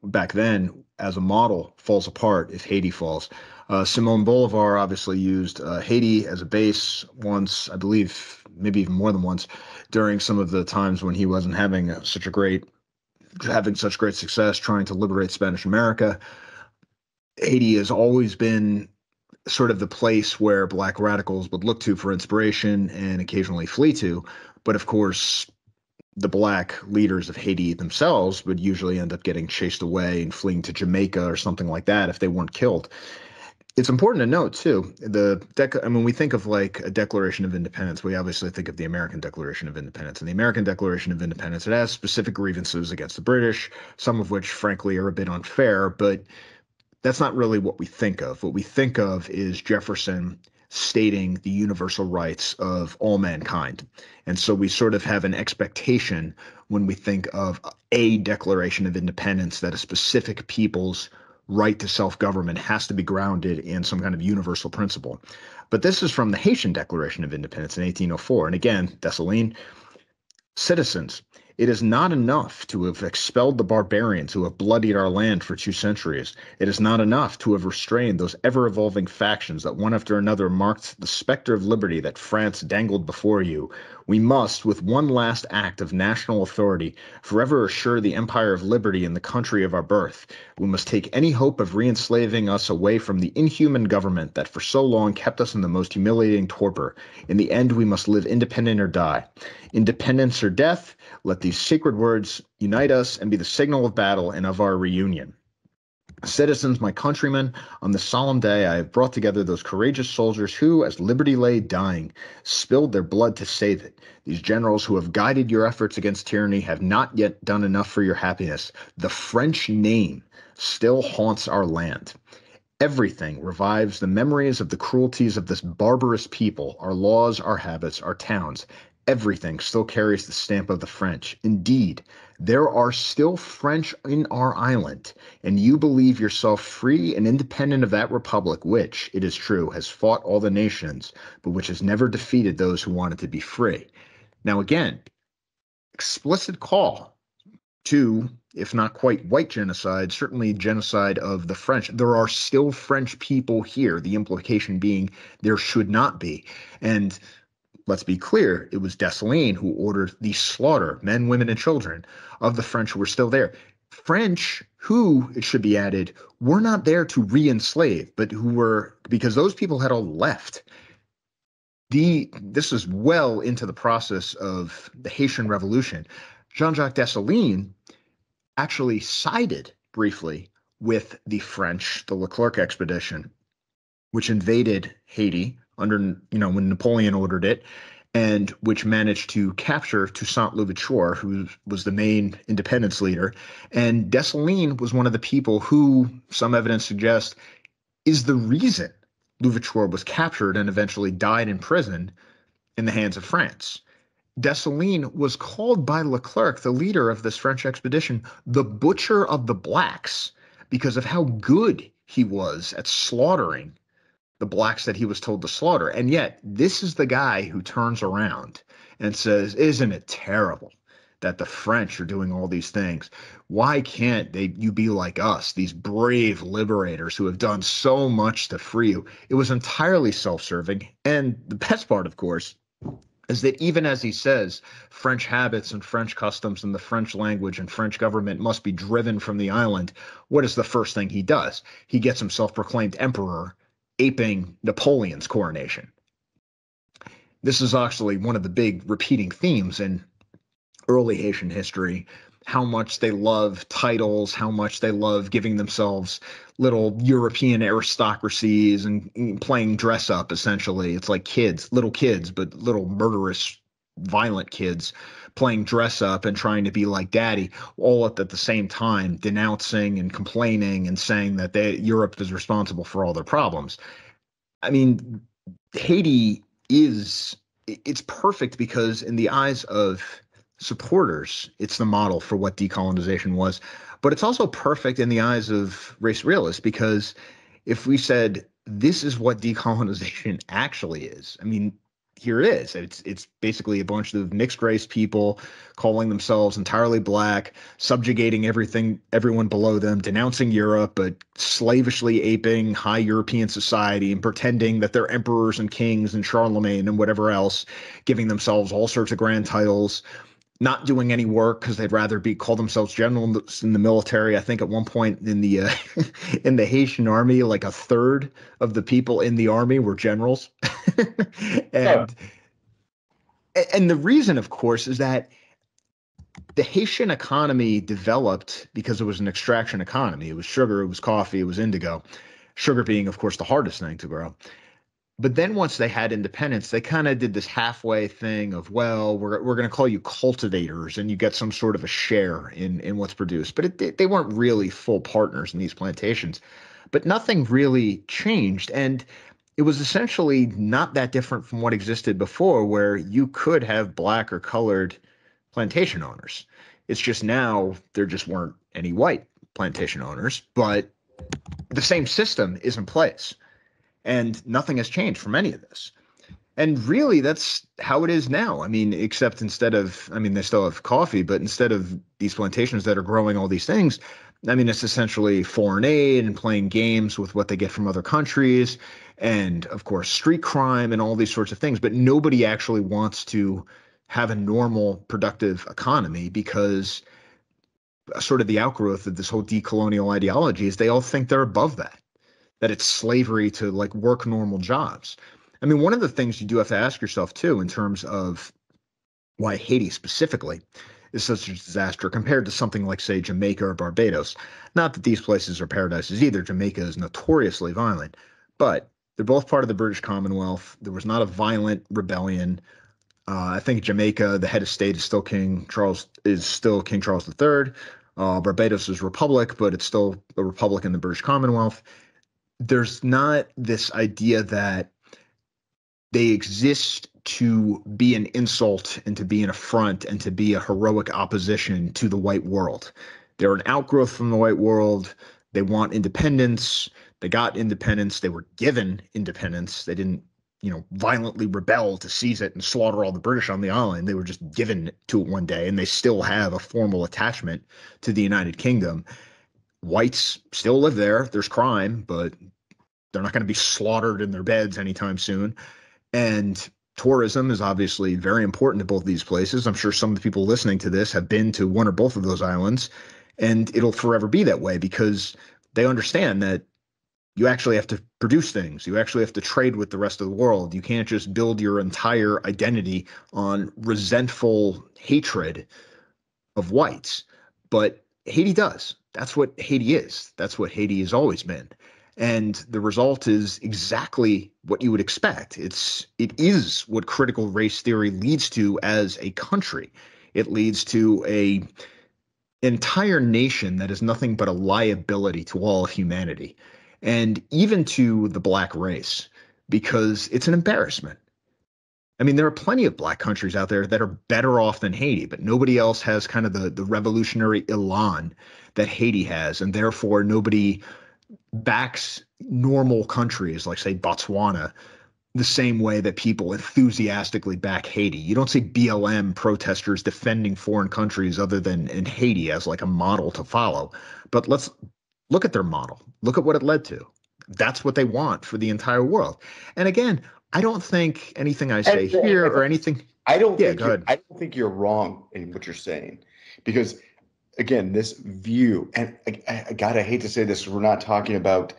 back then as a model falls apart if haiti falls uh, Simon Bolivar obviously used uh, Haiti as a base once, I believe, maybe even more than once, during some of the times when he wasn't having such a great, having such great success trying to liberate Spanish America. Haiti has always been sort of the place where black radicals would look to for inspiration and occasionally flee to. But of course, the black leaders of Haiti themselves would usually end up getting chased away and fleeing to Jamaica or something like that if they weren't killed it's important to note too the dec- I mean, when we think of like a Declaration of Independence, we obviously think of the American Declaration of Independence. And the American Declaration of Independence it has specific grievances against the British, some of which, frankly, are a bit unfair. But that's not really what we think of. What we think of is Jefferson stating the universal rights of all mankind. And so we sort of have an expectation when we think of a Declaration of Independence that a specific people's right to self government has to be grounded in some kind of universal principle. But this is from the Haitian Declaration of Independence in 1804. And again, Dessalines, citizens, it is not enough to have expelled the barbarians who have bloodied our land for two centuries. It is not enough to have restrained those ever evolving factions that one after another marked the specter of liberty that France dangled before you. We must, with one last act of national authority, forever assure the empire of liberty in the country of our birth. We must take any hope of reenslaving us away from the inhuman government that for so long kept us in the most humiliating torpor. In the end, we must live independent or die. Independence or death, let these sacred words unite us and be the signal of battle and of our reunion. Citizens, my countrymen, on this solemn day I have brought together those courageous soldiers who, as liberty lay dying, spilled their blood to save it. These generals who have guided your efforts against tyranny have not yet done enough for your happiness. The French name still haunts our land. Everything revives the memories of the cruelties of this barbarous people, our laws, our habits, our towns, everything still carries the stamp of the French. Indeed, there are still French in our island, and you believe yourself free and independent of that republic which, it is true, has fought all the nations, but which has never defeated those who wanted to be free. Now, again, explicit call to, if not quite white genocide, certainly genocide of the French. There are still French people here, the implication being there should not be. And let's be clear, it was Dessalines who ordered the slaughter, men, women, and children, of the French who were still there. French, who, it should be added, were not there to re enslave, but who were, because those people had all left. The, this is well into the process of the Haitian Revolution. Jean Jacques Dessalines actually sided briefly with the French, the Leclerc expedition, which invaded Haiti under, you know, when Napoleon ordered it, and which managed to capture Toussaint Louverture, who was the main independence leader. And Dessalines was one of the people who, some evidence suggests, is the reason Louverture was captured and eventually died in prison in the hands of France. Dessalines was called by Leclerc, the leader of this French expedition, the butcher of the blacks because of how good he was at slaughtering the blacks that he was told to slaughter. And yet, this is the guy who turns around and says, Isn't it terrible that the French are doing all these things? Why can't they you be like us, these brave liberators who have done so much to free you? It was entirely self-serving. And the best part, of course, is that even as he says French habits and French customs and the French language and French government must be driven from the island, what is the first thing he does? He gets himself proclaimed emperor aping Napoleon's coronation. This is actually one of the big repeating themes in early Haitian history how much they love titles, how much they love giving themselves little European aristocracies and playing dress up essentially. It's like kids, little kids, but little murderous, violent kids playing dress up and trying to be like daddy, all at the same time denouncing and complaining and saying that they, Europe is responsible for all their problems. I mean, Haiti is it's perfect because in the eyes of supporters, it's the model for what decolonization was. But it's also perfect in the eyes of race realists because if we said this is what decolonization actually is, I mean, here it is. It's it's basically a bunch of mixed race people calling themselves entirely black, subjugating everything everyone below them, denouncing Europe, but slavishly aping high European society and pretending that they're emperors and kings and Charlemagne and whatever else, giving themselves all sorts of grand titles, not doing any work because they'd rather be call themselves generals in the military. I think at one point in the uh, in the Haitian army, like a third of the people in the army were generals, and and the reason, of course, is that the Haitian economy developed because it was an extraction economy. It was sugar, it was coffee, it was indigo. Sugar being, of course, the hardest thing to grow but then once they had independence, they kind of did this halfway thing of, well, we're we're going to call you cultivators, and you get some sort of a share in in what's produced. But it, they weren't really full partners in these plantations. But nothing really changed, and it was essentially not that different from what existed before, where you could have black or colored plantation owners. It's just now there just weren't any white plantation owners, but the same system is in place and nothing has changed from any of this. And really, that's how it is now. I mean, except instead of, I mean, they still have coffee, but instead of these plantations that are growing all these things, I mean, it's essentially foreign aid and playing games with what they get from other countries, and of course, street crime and all these sorts of things. But nobody actually wants to have a normal, productive economy because sort of the outgrowth of this whole decolonial ideology is they all think they're above that that it's slavery to like work normal jobs. I mean, one of the things you do have to ask yourself too, in terms of why Haiti specifically is such a disaster compared to something like, say, Jamaica or Barbados. Not that these places are paradises either. Jamaica is notoriously violent, but they're both part of the British Commonwealth. There was not a violent rebellion. Uh, I think Jamaica, the head of state is still King Charles is still King Charles III. Uh, Barbados is republic, but it's still a republic in the British Commonwealth there's not this idea that they exist to be an insult and to be an affront and to be a heroic opposition to the white world. They're an outgrowth from the white world. They want independence. They got independence. They were given independence. They didn't, you know, violently rebel to seize it and slaughter all the British on the island. They were just given to it one day, and they still have a formal attachment to the United Kingdom whites still live there. There's crime, but they're not going to be slaughtered in their beds anytime soon. And tourism is obviously very important to both these places. I'm sure some of the people listening to this have been to one or both of those islands, and it'll forever be that way because they understand that you actually have to produce things. You actually have to trade with the rest of the world. You can't just build your entire identity on resentful hatred of whites. But Haiti does. That's what Haiti is. That's what Haiti has always been. And the result is exactly what you would expect. It's it is what critical race theory leads to as a country. It leads to a entire nation that is nothing but a liability to all of humanity and even to the black race because it's an embarrassment. I mean, there are plenty of black countries out there that are better off than Haiti, but nobody else has kind of the, the revolutionary elan that Haiti has. And therefore, nobody backs normal countries like, say, Botswana the same way that people enthusiastically back Haiti. You don't see BLM protesters defending foreign countries other than in Haiti as like a model to follow. But let's look at their model. Look at what it led to. That's what they want for the entire world. And again, I don't think anything I say and, here and, or anything. I don't yeah, think I don't think you're wrong in what you're saying, because again, this view, and I, I, God, I hate to say this, we're not talking about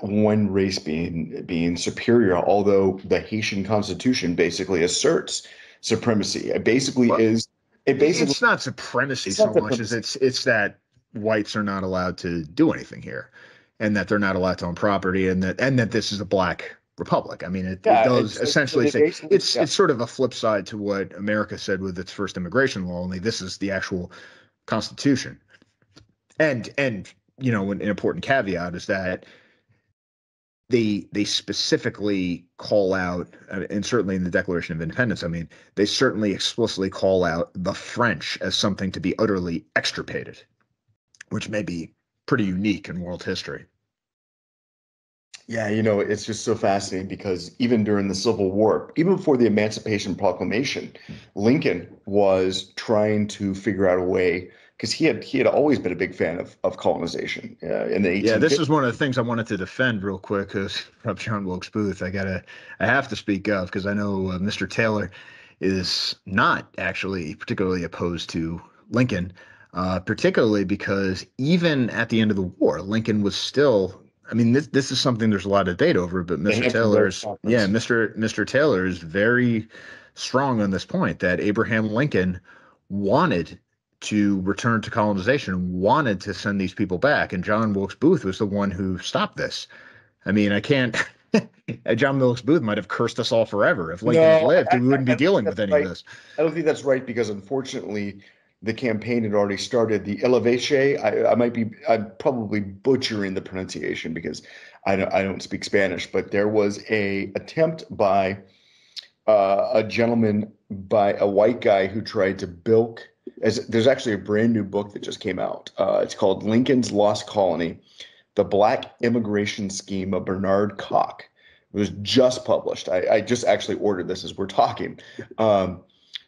one race being being superior, although the Haitian Constitution basically asserts supremacy. It basically well, is. It basically it's not supremacy it's so not much as it's it's that whites are not allowed to do anything here, and that they're not allowed to own property, and that and that this is a black republic. I mean, it, yeah, it does essentially say it's yeah. it's sort of a flip side to what America said with its first immigration law. Only this is the actual Constitution, and and you know an, an important caveat is that they they specifically call out, uh, and certainly in the Declaration of Independence, I mean, they certainly explicitly call out the French as something to be utterly extirpated, which may be pretty unique in world history. Yeah, you know, it's just so fascinating because even during the Civil War, even before the Emancipation Proclamation, Lincoln was trying to figure out a way because he had he had always been a big fan of of colonization uh, in the 1850s. yeah this is one of the things i wanted to defend real quick because from john wilkes booth i gotta i have to speak of because i know uh, mr taylor is not actually particularly opposed to lincoln uh, particularly because even at the end of the war lincoln was still I mean, this this is something there's a lot of debate over, but Mr. Taylor's yeah, Mr. Mr. Taylor is very strong on this point that Abraham Lincoln wanted to return to colonization wanted to send these people back. And John Wilkes Booth was the one who stopped this. I mean, I can't. John Wilkes Booth might have cursed us all forever. If Lincoln no, lived, I, we wouldn't I, be dealing with any right. of this. I don't think that's right because unfortunately, the campaign had already started. The Elevache, I, I might be, I'm probably butchering the pronunciation because I don't, I don't speak Spanish, but there was a attempt by uh, a gentleman, by a white guy who tried to bilk as there's actually a brand new book that just came out. Uh, it's called Lincoln's Lost Colony: The Black Immigration Scheme of Bernard Koch. It was just published. I, I just actually ordered this as we're talking. Um,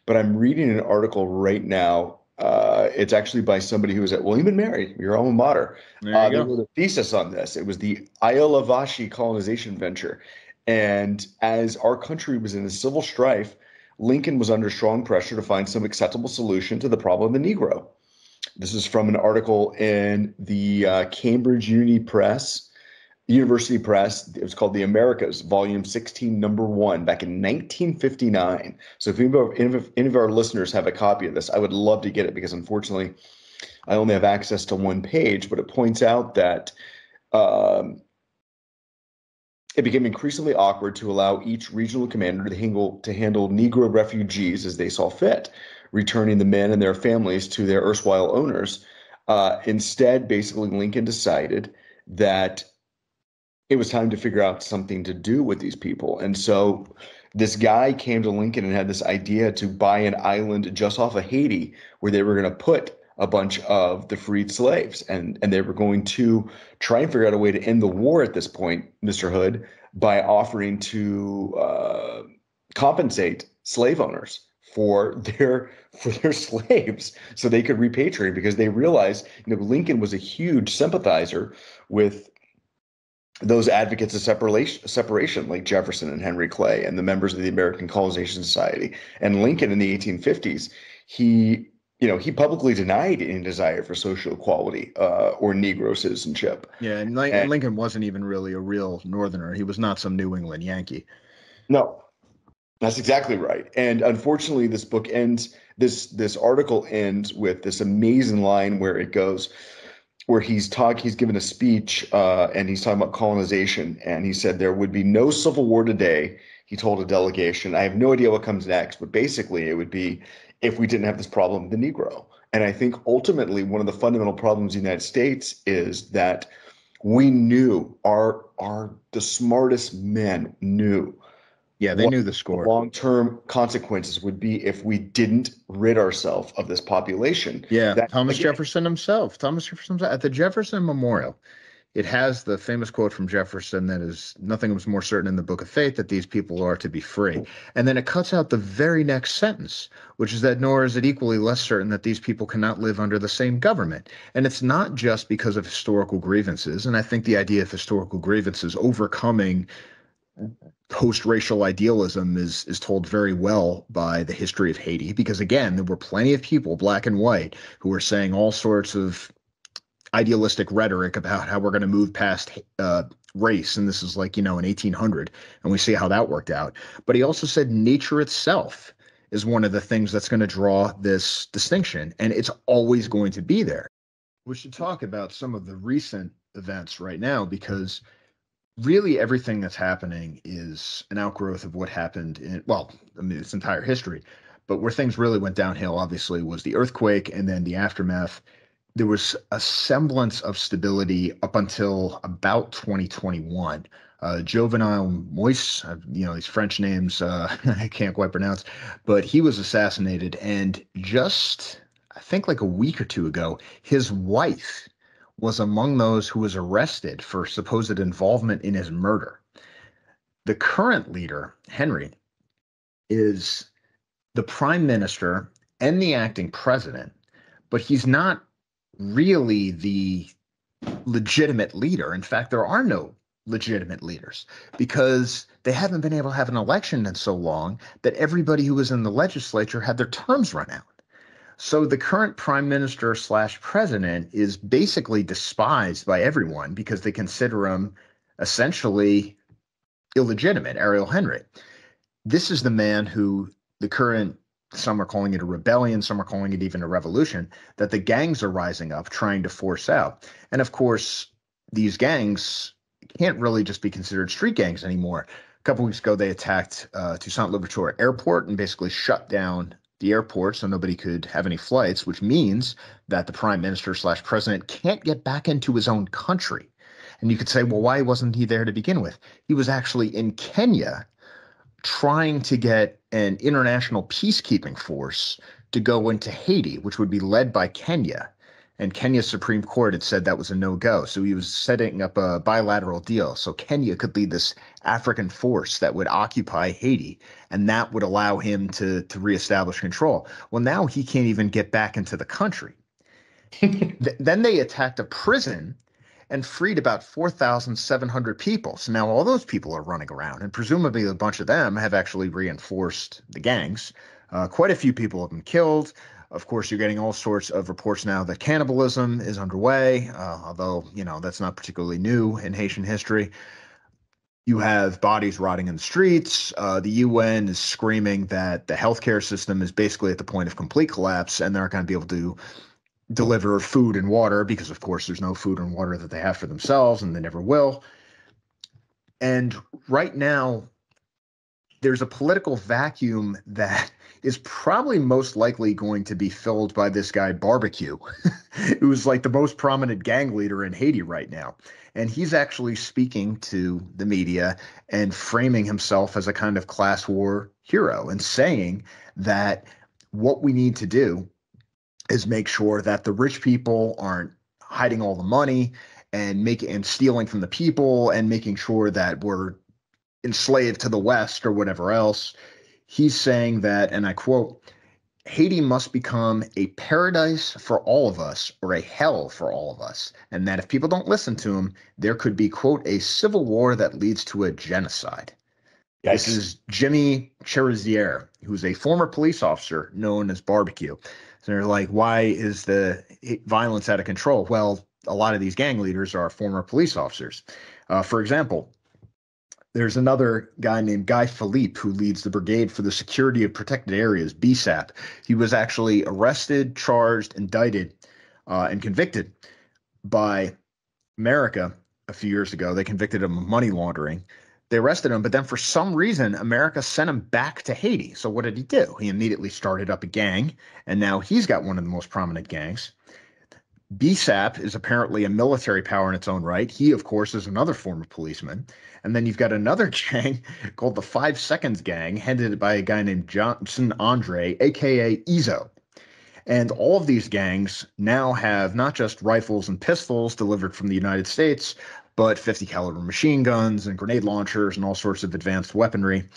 but I'm reading an article right now. Uh, it's actually by somebody who was at William and Mary, your alma mater. Uh, they wrote a thesis on this. It was the Iola Vashi colonization venture. And as our country was in a civil strife, Lincoln was under strong pressure to find some acceptable solution to the problem of the Negro. This is from an article in the uh, Cambridge Uni Press, University Press. It was called The Americas, Volume 16, Number One, back in 1959. So if any of, our listeners have a copy of this, I would love to get it because unfortunately, I only have access to one page. But it points out that um, it became increasingly awkward to allow each regional commander to handle, to handle Negro refugees as they saw fit, returning the men and their families to their erstwhile owners. Uh, instead, basically, Lincoln decided that it was time to figure out something to do with these people. And so this guy came to Lincoln and had this idea to buy an island just off of Haiti where they were going to put a bunch of the freed slaves and and they were going to try and figure out a way to end the war at this point mr hood by offering to uh, compensate slave owners for their for their slaves so they could repatriate because they realized you know lincoln was a huge sympathizer with those advocates of separation, separation, like Jefferson and Henry Clay, and the members of the American Colonization Society, and Lincoln in the 1850s, he you know, he publicly denied any desire for social equality uh, or Negro citizenship. Yeah, and, and, Lincoln wasn't even really a real Northerner. He was not some New England Yankee. No, that's exactly right. And unfortunately, this book ends. This this article ends with this amazing line where it goes, where he's talk he's given a speech uh, and he's talking about colonization, and he said there would be no civil war today. He told a delegation. I have no idea what comes next, but basically, it would be if we didn't have this problem, the Negro. And I think ultimately one of the fundamental problems in the United States is that we knew our our the smartest men knew. Yeah, they knew the score. Long term consequences would be if we didn't rid ourselves of this population. Yeah, that, Thomas again, Jefferson himself. Thomas Jefferson at the Jefferson Memorial it has the famous quote from Jefferson that is nothing was more certain in the book of faith that these people are to be free. And then it cuts out the very next sentence, which is that nor is it equally less certain that these people cannot live under the same government. And it's not just because of historical grievances. And I think the idea of historical grievances overcoming post-racial idealism is is told very well by the history of Haiti because again there were plenty of people black and white who were saying all sorts of idealistic rhetoric about how we're going to move past uh, race. And this is like, you know, in 1800. And we see how that worked out. But he also said nature itself is one of the things that's going to draw this distinction. And it's always going to be there. We should talk about some of the recent events right now because really everything that's happening is an outgrowth of what happened in, well, I mean, its entire history. But where things really went downhill, obviously, was the earthquake and then the aftermath there was a semblance of stability up until about 2021. Uh, Jovenel Moise, uh, you know, these French names uh, I can't quite pronounce, but he was assassinated. And just, I think like a week or two ago, his wife was among those who was arrested for supposed involvement in his murder. The current leader, Henry, is the prime minister and the acting president, but he's not really the legitimate leader. In fact, there are no legitimate leaders because they haven't been able to have an election in so long that everybody who was in the legislature had their terms run out. So the current prime minister slash president is basically despised by everyone because they consider him essentially illegitimate, Ariel Henry. This is the man who the current some are calling it a rebellion, some are calling it even a revolution, that the gangs are rising up trying to force out. And of course, these gangs can't really just be considered street gangs anymore. A couple weeks ago, they attacked uh, Toussaint Louverture Airport and basically shut down the airport so nobody could have any flights, which means that the prime minister slash president can't get back into his own country. And you could say, well, why wasn't he there to begin with? He was actually in Kenya trying to get an international peacekeeping force to go into Haiti, which would be led by Kenya. And Kenya's Supreme Court had said that was a no go. So he was setting up a bilateral deal. So Kenya could lead this African force that would occupy Haiti, and that would allow him to, to reestablish control. Well, now he can't even get back into the country. Th- then they attacked a prison and freed about 4,700 people. So now all those people are running around, and presumably a bunch of them have actually reinforced the gangs. Uh, quite a few people have been killed. Of course, you're getting all sorts of reports now that cannibalism is underway, uh, although, you know, that's not particularly new in Haitian history. You have bodies rotting in the streets. Uh, the UN is screaming that the healthcare system is basically at the point of complete collapse, and they're not going to be able to deliver food and water because of course there's no food and water that they have for themselves and they never will and right now there's a political vacuum that is probably most likely going to be filled by this guy barbecue who's like the most prominent gang leader in haiti right now. And he's actually speaking to the media and framing himself as a kind of class war hero and saying that what we need to do is make sure that the rich people aren't hiding all the money and making and stealing from the people and making sure that we're enslaved to the West or whatever else. He's saying that, and I quote, Haiti must become a paradise for all of us or a hell for all of us. And that if people don't listen to him, there could be, quote, a civil war that leads to a genocide. This is Jimmy Cherizier, who's a former police officer known as Barbecue. So they're like, why is the violence out of control? Well, a lot of these gang leaders are former police officers. Uh, for example, there's another guy named Guy Philippe who leads the Brigade for the Security of Protected Areas, BSAP. He was actually arrested, charged, indicted, uh, and convicted by America a few years ago. They convicted him of money laundering. They arrested him, but then for some reason, America sent him back to Haiti. So what did he do? He immediately started up a gang, and now he's got one of the most prominent gangs. BSAP is apparently a military power in its own right. He, of course, is another former policeman. And then you've got another gang called the Five Seconds Gang, headed by a guy named Johnson Andre, aka Izo. And all of these gangs now have not just rifles and pistols delivered from the United States, but 50 caliber machine guns and grenade launchers and all sorts of advanced weaponry.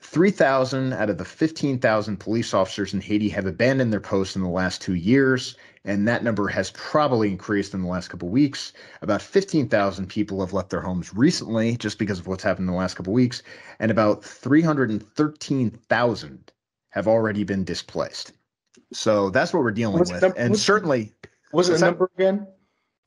3,000 out of the 15,000 police officers in Haiti have abandoned their posts in the last two years, and that number has probably increased in the last couple of weeks. About 15,000 people have left their homes recently just because of what's happened in the last couple of weeks, and about 313,000 have already been displaced. So that's what we're dealing what's with, the, and certainly. Was it number again?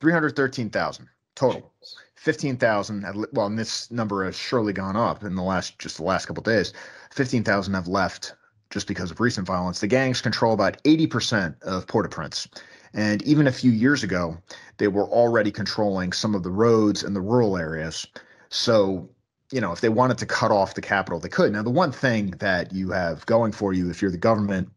313,000 total. 15,000 well and this number has surely gone up in the last just the last couple days 15,000 have left just because of recent violence the gangs control about 80% of Port-au-Prince and even a few years ago they were already controlling some of the roads and the rural areas so you know if they wanted to cut off the capital they could now the one thing that you have going for you if you're the government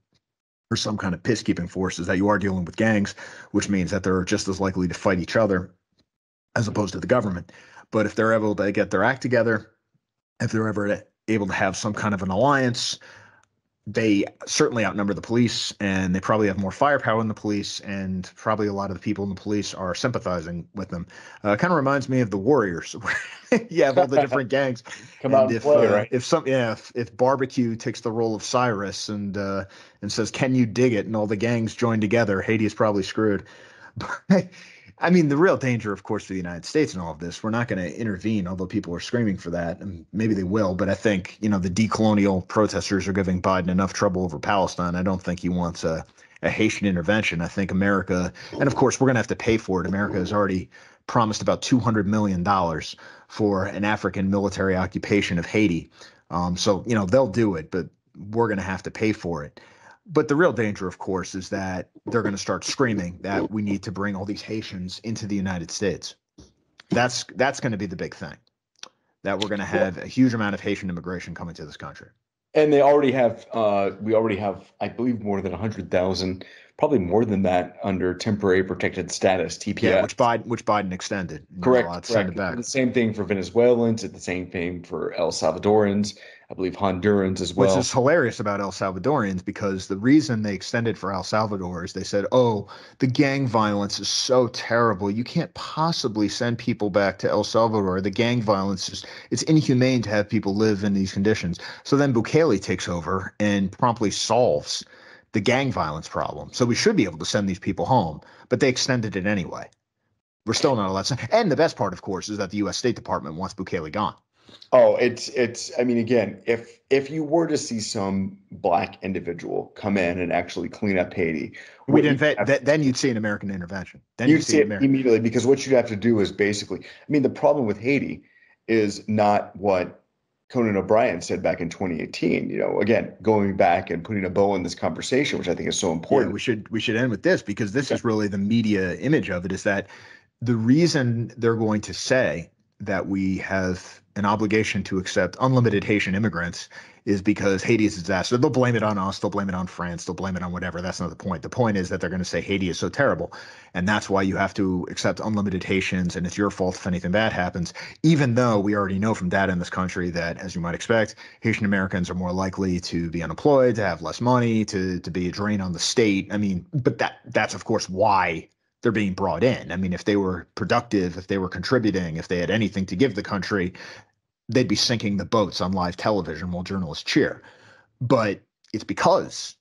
or some kind of peacekeeping force is that you are dealing with gangs which means that they're just as likely to fight each other as opposed to the government. But if they're able to get their act together, if they're ever able to have some kind of an alliance, they certainly outnumber the police and they probably have more firepower than the police and probably a lot of the people in the police are sympathizing with them. Uh, kind of reminds me of the warriors where you have all the different gangs come out if play, uh, right? if some yeah if, if barbecue takes the role of cyrus and uh, and says can you dig it? and all the gangs join together haiti is probably screwed. But I mean, the real danger, of course, for the United States and all of this, we're not going to intervene, although people are screaming for that, and maybe they will. But I think you know the decolonial protesters are giving Biden enough trouble over Palestine. I don't think he wants a, a Haitian intervention. I think America, and of course, we're going to have to pay for it. America has already promised about two hundred million dollars for an African military occupation of Haiti. Um, so you know they'll do it, but we're going to have to pay for it. But the real danger, of course, is that they're going to start screaming that we need to bring all these Haitians into the United States. That's that's going to be the big thing. That we're going to have a huge amount of Haitian immigration coming to this country. And they already have, uh, we already have, I believe, more than 100,000, probably more than that, under temporary protected status (TPS), yeah, which Biden, which Biden extended. Correct. correct. Send it back. The same thing for Venezuelans. It's the same thing for El Salvadorans. I believe Hondurans as well. Which is hilarious about El Salvadorians because the reason they extended for El Salvador is they said, oh, the gang violence is so terrible. You can't possibly send people back to El Salvador. The gang violence is it's inhumane to have people live in these conditions. So then Bukele takes over and promptly solves the gang violence problem. So we should be able to send these people home, but they extended it anyway. We're still not allowed to. And the best part, of course, is that the U.S. State Department wants Bukele gone. Oh, it's it's. I mean, again, if if you were to see some black individual come in and actually clean up Haiti, we didn't. Th- then you'd see an American intervention. Then you'd, you'd see it American. immediately because what you'd have to do is basically. I mean, the problem with Haiti is not what Conan O'Brien said back in 2018. You know, again, going back and putting a bow in this conversation, which I think is so important. Yeah, we should we should end with this because this is really the media image of it. Is that the reason they're going to say that we have an obligation to accept unlimited Haitian immigrants is because Haiti is a disaster. They'll blame it on us. They'll blame it on France. They'll blame it on whatever. That's not the point. The point is that they're going to say Haiti is so terrible. And that's why you have to accept unlimited Haitians. And it's your fault if anything bad happens, even though we already know from data in this country that, as you might expect, Haitian Americans are more likely to be unemployed, to have less money, to, to be a drain on the state. I mean, but that that's, of course, why they're being brought in. I mean, if they were productive, if they were contributing, if they had anything to give the country, they'd be sinking the boats on live television while journalists cheer. But it's because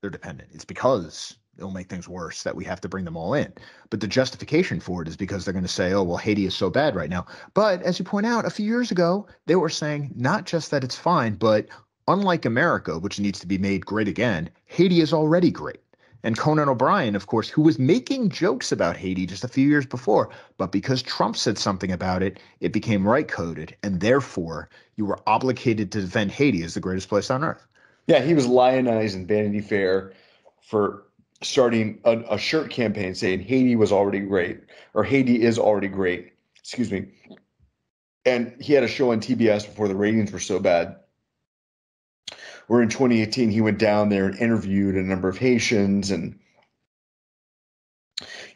they're dependent. It's because it'll make things worse that we have to bring them all in. But the justification for it is because they're going to say, oh, well, Haiti is so bad right now. But as you point out, a few years ago, they were saying not just that it's fine, but unlike America, which needs to be made great again, Haiti is already great. And Conan O'Brien, of course, who was making jokes about Haiti just a few years before, but because Trump said something about it, it became right coded. And therefore, you were obligated to defend Haiti as the greatest place on earth. Yeah, he was lionized in Vanity Fair for starting a, a shirt campaign saying Haiti was already great or Haiti is already great. Excuse me. And he had a show on TBS before the ratings were so bad where in 2018 he went down there and interviewed a number of Haitians and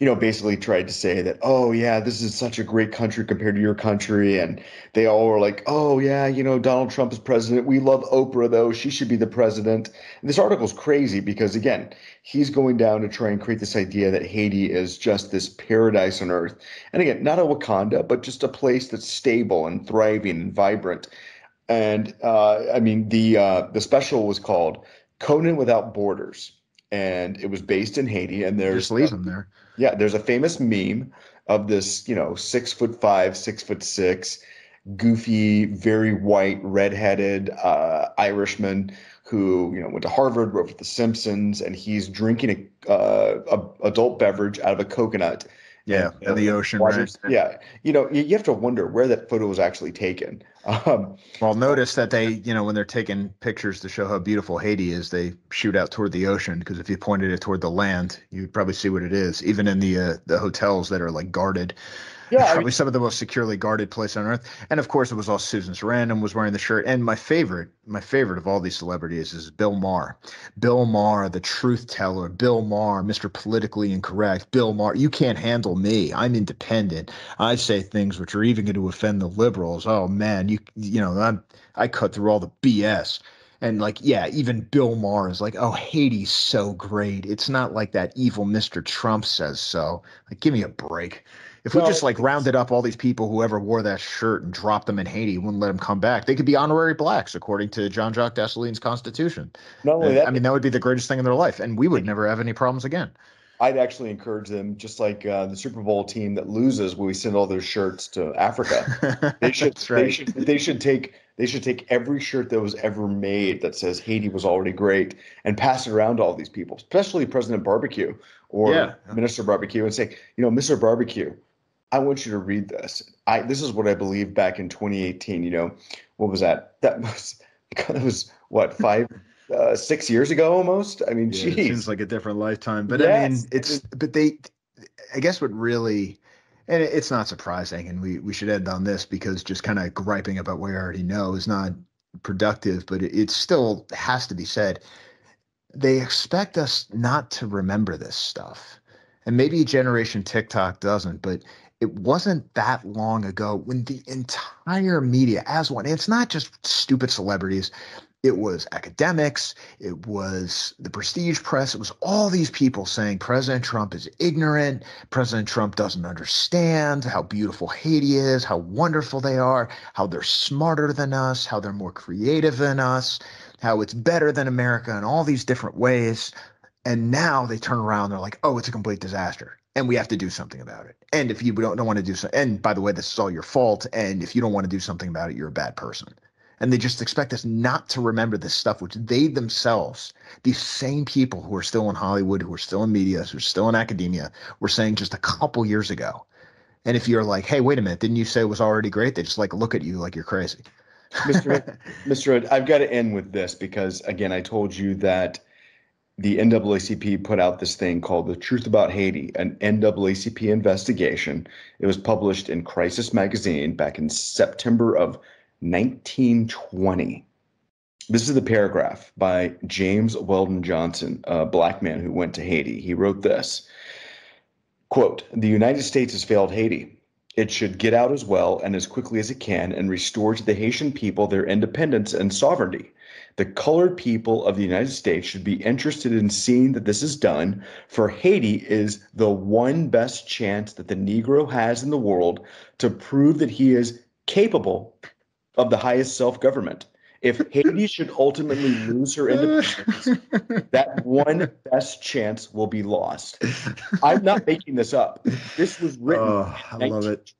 you know basically tried to say that oh yeah this is such a great country compared to your country. And they all were like oh yeah you know Donald Trump is president. We love Oprah though. She should be the president. And this article is crazy because again he's going down to try and create this idea that Haiti is just this paradise on earth. And again not a Wakanda but just a place that's stable and thriving and vibrant and uh, I mean the uh, the special was called Conan Without Borders, and it was based in Haiti. And there's just leave them there. Yeah, there's a famous meme of this, you know, six foot five, six foot six, goofy, very white, redheaded uh, Irishman who you know went to Harvard, wrote for The Simpsons, and he's drinking a, uh, a adult beverage out of a coconut yeah, and, in the ocean. Right? Yeah, you know, you, you, have to wonder where that photo was actually taken. Um, well, notice that they, you know, when they're taking pictures to show how beautiful Haiti is, they shoot out toward the ocean because if you pointed it toward the land, you'd probably see what it is. Even in the uh, the hotels that are like guarded, yeah, probably I mean, some of the most securely guarded place on earth. And of course, it was all Susan Sarandon was wearing the shirt. And my favorite, my favorite of all these celebrities is Bill Maher. Bill Maher, the truth teller. Bill Maher, Mr. Politically Incorrect. Bill Maher, you can't handle me. I'm independent. I say things which are even going to offend the liberals. Oh man, you you know I'm I cut through all the BS. And like, yeah, even Bill Maher is like, oh, Haiti's so great. It's not like that evil Mr. Trump says so. Like, give me a break. If well, we just like rounded up all these people who ever wore that shirt and dropped them in Haiti, wouldn't let them come back, they could be honorary blacks according to John Jacques Dessalines' constitution. Not only that, I mean, that would be the greatest thing in their life, and we would never have any problems again. I'd actually encourage them, just like uh, the Super Bowl team that loses when we send all their shirts to Africa. They should, right. they should, they should take, they should take every shirt that was ever made that says Haiti was already great and pass it around to all these people, especially President Barbecue or yeah. Minister Barbecue, and say, you know, Mr. Barbecue, I want you to read this. I this is what I believe back in 2018. You know, what was that? That was that was what five. Uh, six years ago, almost. I mean, yeah, geez. it seems like a different lifetime. But yes. I mean, it's but they. I guess what really, and it's not surprising, and we we should end on this because just kind of griping about what we already know is not productive. But it, it still has to be said. They expect us not to remember this stuff, and maybe Generation TikTok doesn't, but it wasn't that long ago when the entire media, as one, it's not just stupid celebrities, it was academics, it was the prestige press, it was all these people saying President Trump is ignorant, President Trump doesn't understand how beautiful Haiti is, how wonderful they are, how they're smarter than us, how they're more creative than us, how it's better than America in all these different ways. And now they turn around, they're like, oh, it's a complete disaster and we have to do something about it. And if you don't, don't want to do so, and by the way, this is all your fault. And if you don't want to do something about it, you're a bad person. And they just expect us not to remember this stuff, which they themselves, these same people who are still in Hollywood, who are still in media, who are still in academia, were saying just a couple years ago. And if you're like, hey, wait a minute, didn't you say it was already great? They just like look at you like you're crazy. Mr. Mr. I've got to end with this because again, I told you that the NAACP put out this thing called The Truth About Haiti, an NAACP investigation. It was published in Crisis Magazine back in September of 1920. This is the paragraph by James Weldon Johnson, a black man who went to Haiti. He wrote this quote, The United States has failed Haiti. It should get out as well and as quickly as it can and restore to the Haitian people their independence and sovereignty. The colored people of the United States should be interested in seeing that this is done, for Haiti is the one best chance that the Negro has in the world to prove that he is capable of the highest self government. If Haiti should ultimately lose her independence, that one best chance will be lost. I'm not making this up. This was written oh, I love it.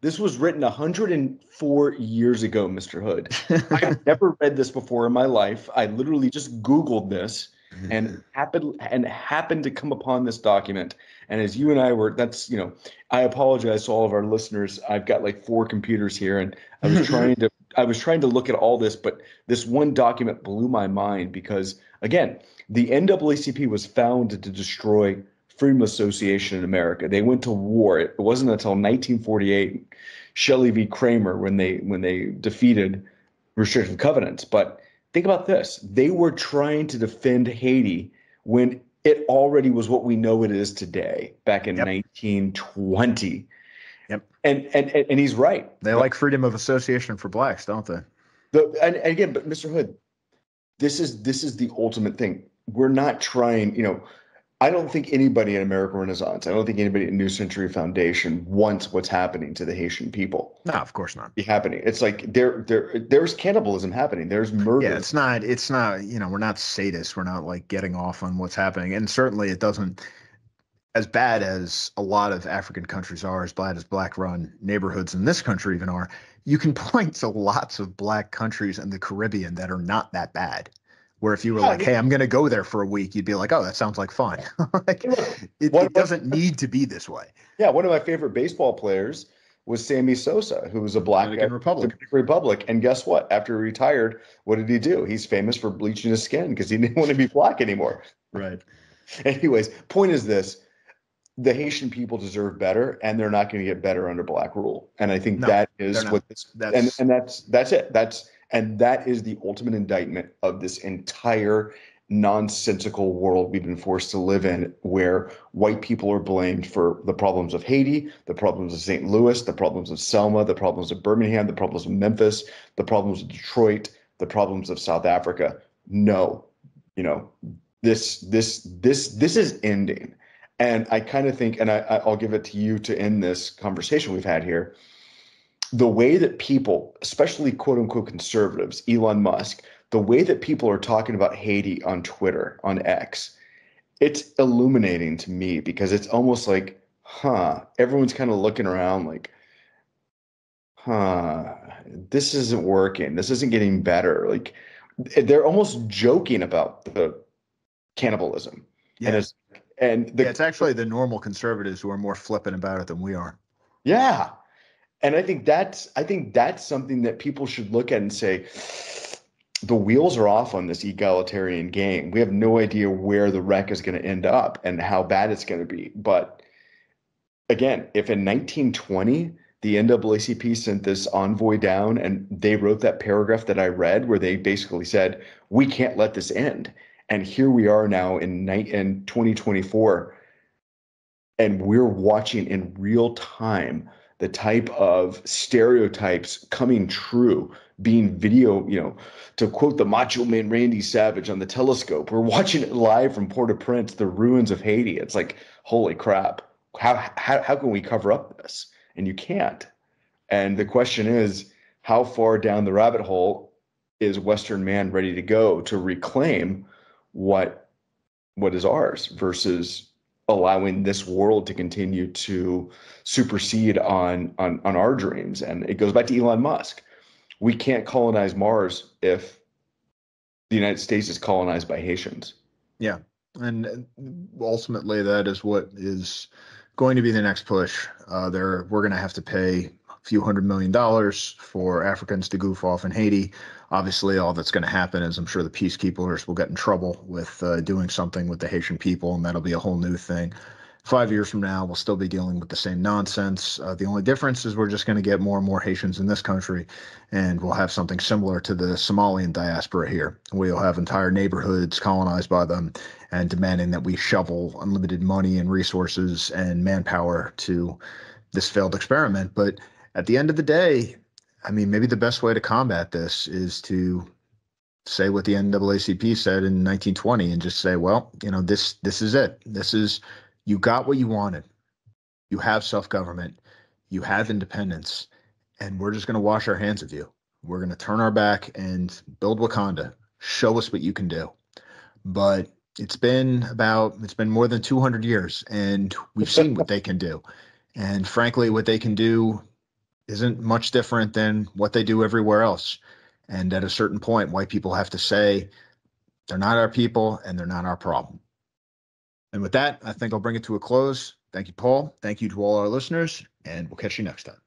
This was written 104 years ago, Mr. Hood. I've never read this before in my life. I literally just Googled this and happened and happened to come upon this document. And as you and I were, that's you know, I apologize to all of our listeners. I've got like four computers here, and I was trying to I was trying to look at all this, but this one document blew my mind because again, the NAACP was founded to destroy freedom association in America. They went to war. It wasn't until 1948, Shelley v. Kraemer, when they when they defeated restrictive covenants. But think about this: they were trying to defend Haiti when it already was what we know it is today, back in yep. 1920. Yep. And, and and he's right. They like freedom of association for blacks, don't they? The, and, and again, but Mr. Hood, this is this is the ultimate thing. We're not trying, you know, I don't think anybody in American Renaissance, I don't think anybody in New Century Foundation wants what's happening to the Haitian people. No, of course not. Be happening. It's like there, there, there's cannibalism happening. There's murder. Yeah, it's not. It's not. You know, we're not sadists. We're not like getting off on what's happening, and certainly it doesn't. As bad as a lot of African countries are, as bad as black-run neighborhoods in this country even are, you can point to lots of black countries in the Caribbean that are not that bad. Where if you were yeah, like, "Hey, I'm going to go there for a week," you'd be like, "Oh, that sounds like fun." like, it, it doesn't need to be this way. Yeah, one of my favorite baseball players was Sammy Sosa, who was a black Dominican Republic. Republic. And guess what? After he retired, what did he do? He's famous for bleaching his skin because he didn't want to be black anymore. Right. Anyways, point is this: the Haitian people deserve better, and they're not going to get better under black rule. And I think no, that is what this, that's, and, and that's that's it. That's and that is the ultimate indictment of this entire nonsensical world we've been forced to live in, where white people are blamed for the problems of Haiti, the problems of St. Louis, the problems of Selma, the problems of Birmingham, the problems of Memphis, the problems of Detroit, the problems of South Africa. No, you know, this this this this is ending. And I kind of think, and I, I'll give it to you to end this conversation we've had here the way that people, especially quote unquote conservatives, Elon Musk, the way that people are talking about Haiti on Twitter, on X, it's illuminating to me because it's almost like, huh, everyone's kind of looking around like, huh, this isn't working. This isn't getting better. Like they're almost joking about the cannibalism. Yeah. And it's, and the, yeah, it's actually the normal conservatives who are more flippant about it than we are. Yeah and I think that's I think that's something that people should look at and say the wheels are off on this egalitarian game. We have no idea where the wreck is going to end up and how bad it's going to be. But again, if in 1920 the NAACP sent this envoy down and they wrote that paragraph that I read where they basically said, we can't let this end. And here we are now in, night in 2024, and we're watching in real time the type of stereotypes coming true being video you know to quote the macho man randy savage on the telescope we're watching it live from port-au-prince the ruins of haiti. It's like holy crap how, how, how can we cover up this? And you can't. And the question is how far down the rabbit hole is western man ready to go to reclaim what what is ours versus allowing this world to continue to supersede on, on on our dreams. And it goes back to Elon Musk. We can't colonize Mars if the United States is colonized by Haitians. Yeah. And ultimately that is what is going to be the next push. Uh, there we're going to have to pay few hundred million dollars for Africans to goof off in Haiti. Obviously all that's going to happen is i'm sure the peacekeepers will get in trouble with uh, doing something with the haitian people and that'll be a whole new thing. Five years from now we'll still be dealing with the same nonsense. Uh, the only difference is we're just going to get more and more haitians in this country and we'll have something similar to the somalian diaspora here. We'll have entire neighborhoods colonized by them and demanding that we shovel unlimited money and resources and manpower to this failed experiment. But at the end of the day I mean, maybe the best way to combat this is to say what the NAACP said in 1920 and just say, well, you know, this this is it. This is you got what you wanted. You have self-government. You have independence, and we're just going to wash our hands of you. We're going to turn our back and build Wakanda. Show us what you can do. But it's been about it's been more than 200 years and we've seen what they can do. And frankly, what they can do isn't much different than what they do everywhere else. And at a certain point, white people have to say, they're not our people and they're not our problem. And with that, I think I'll bring it to a close. Thank you, Paul. Thank you to all our listeners, and we'll catch you next time.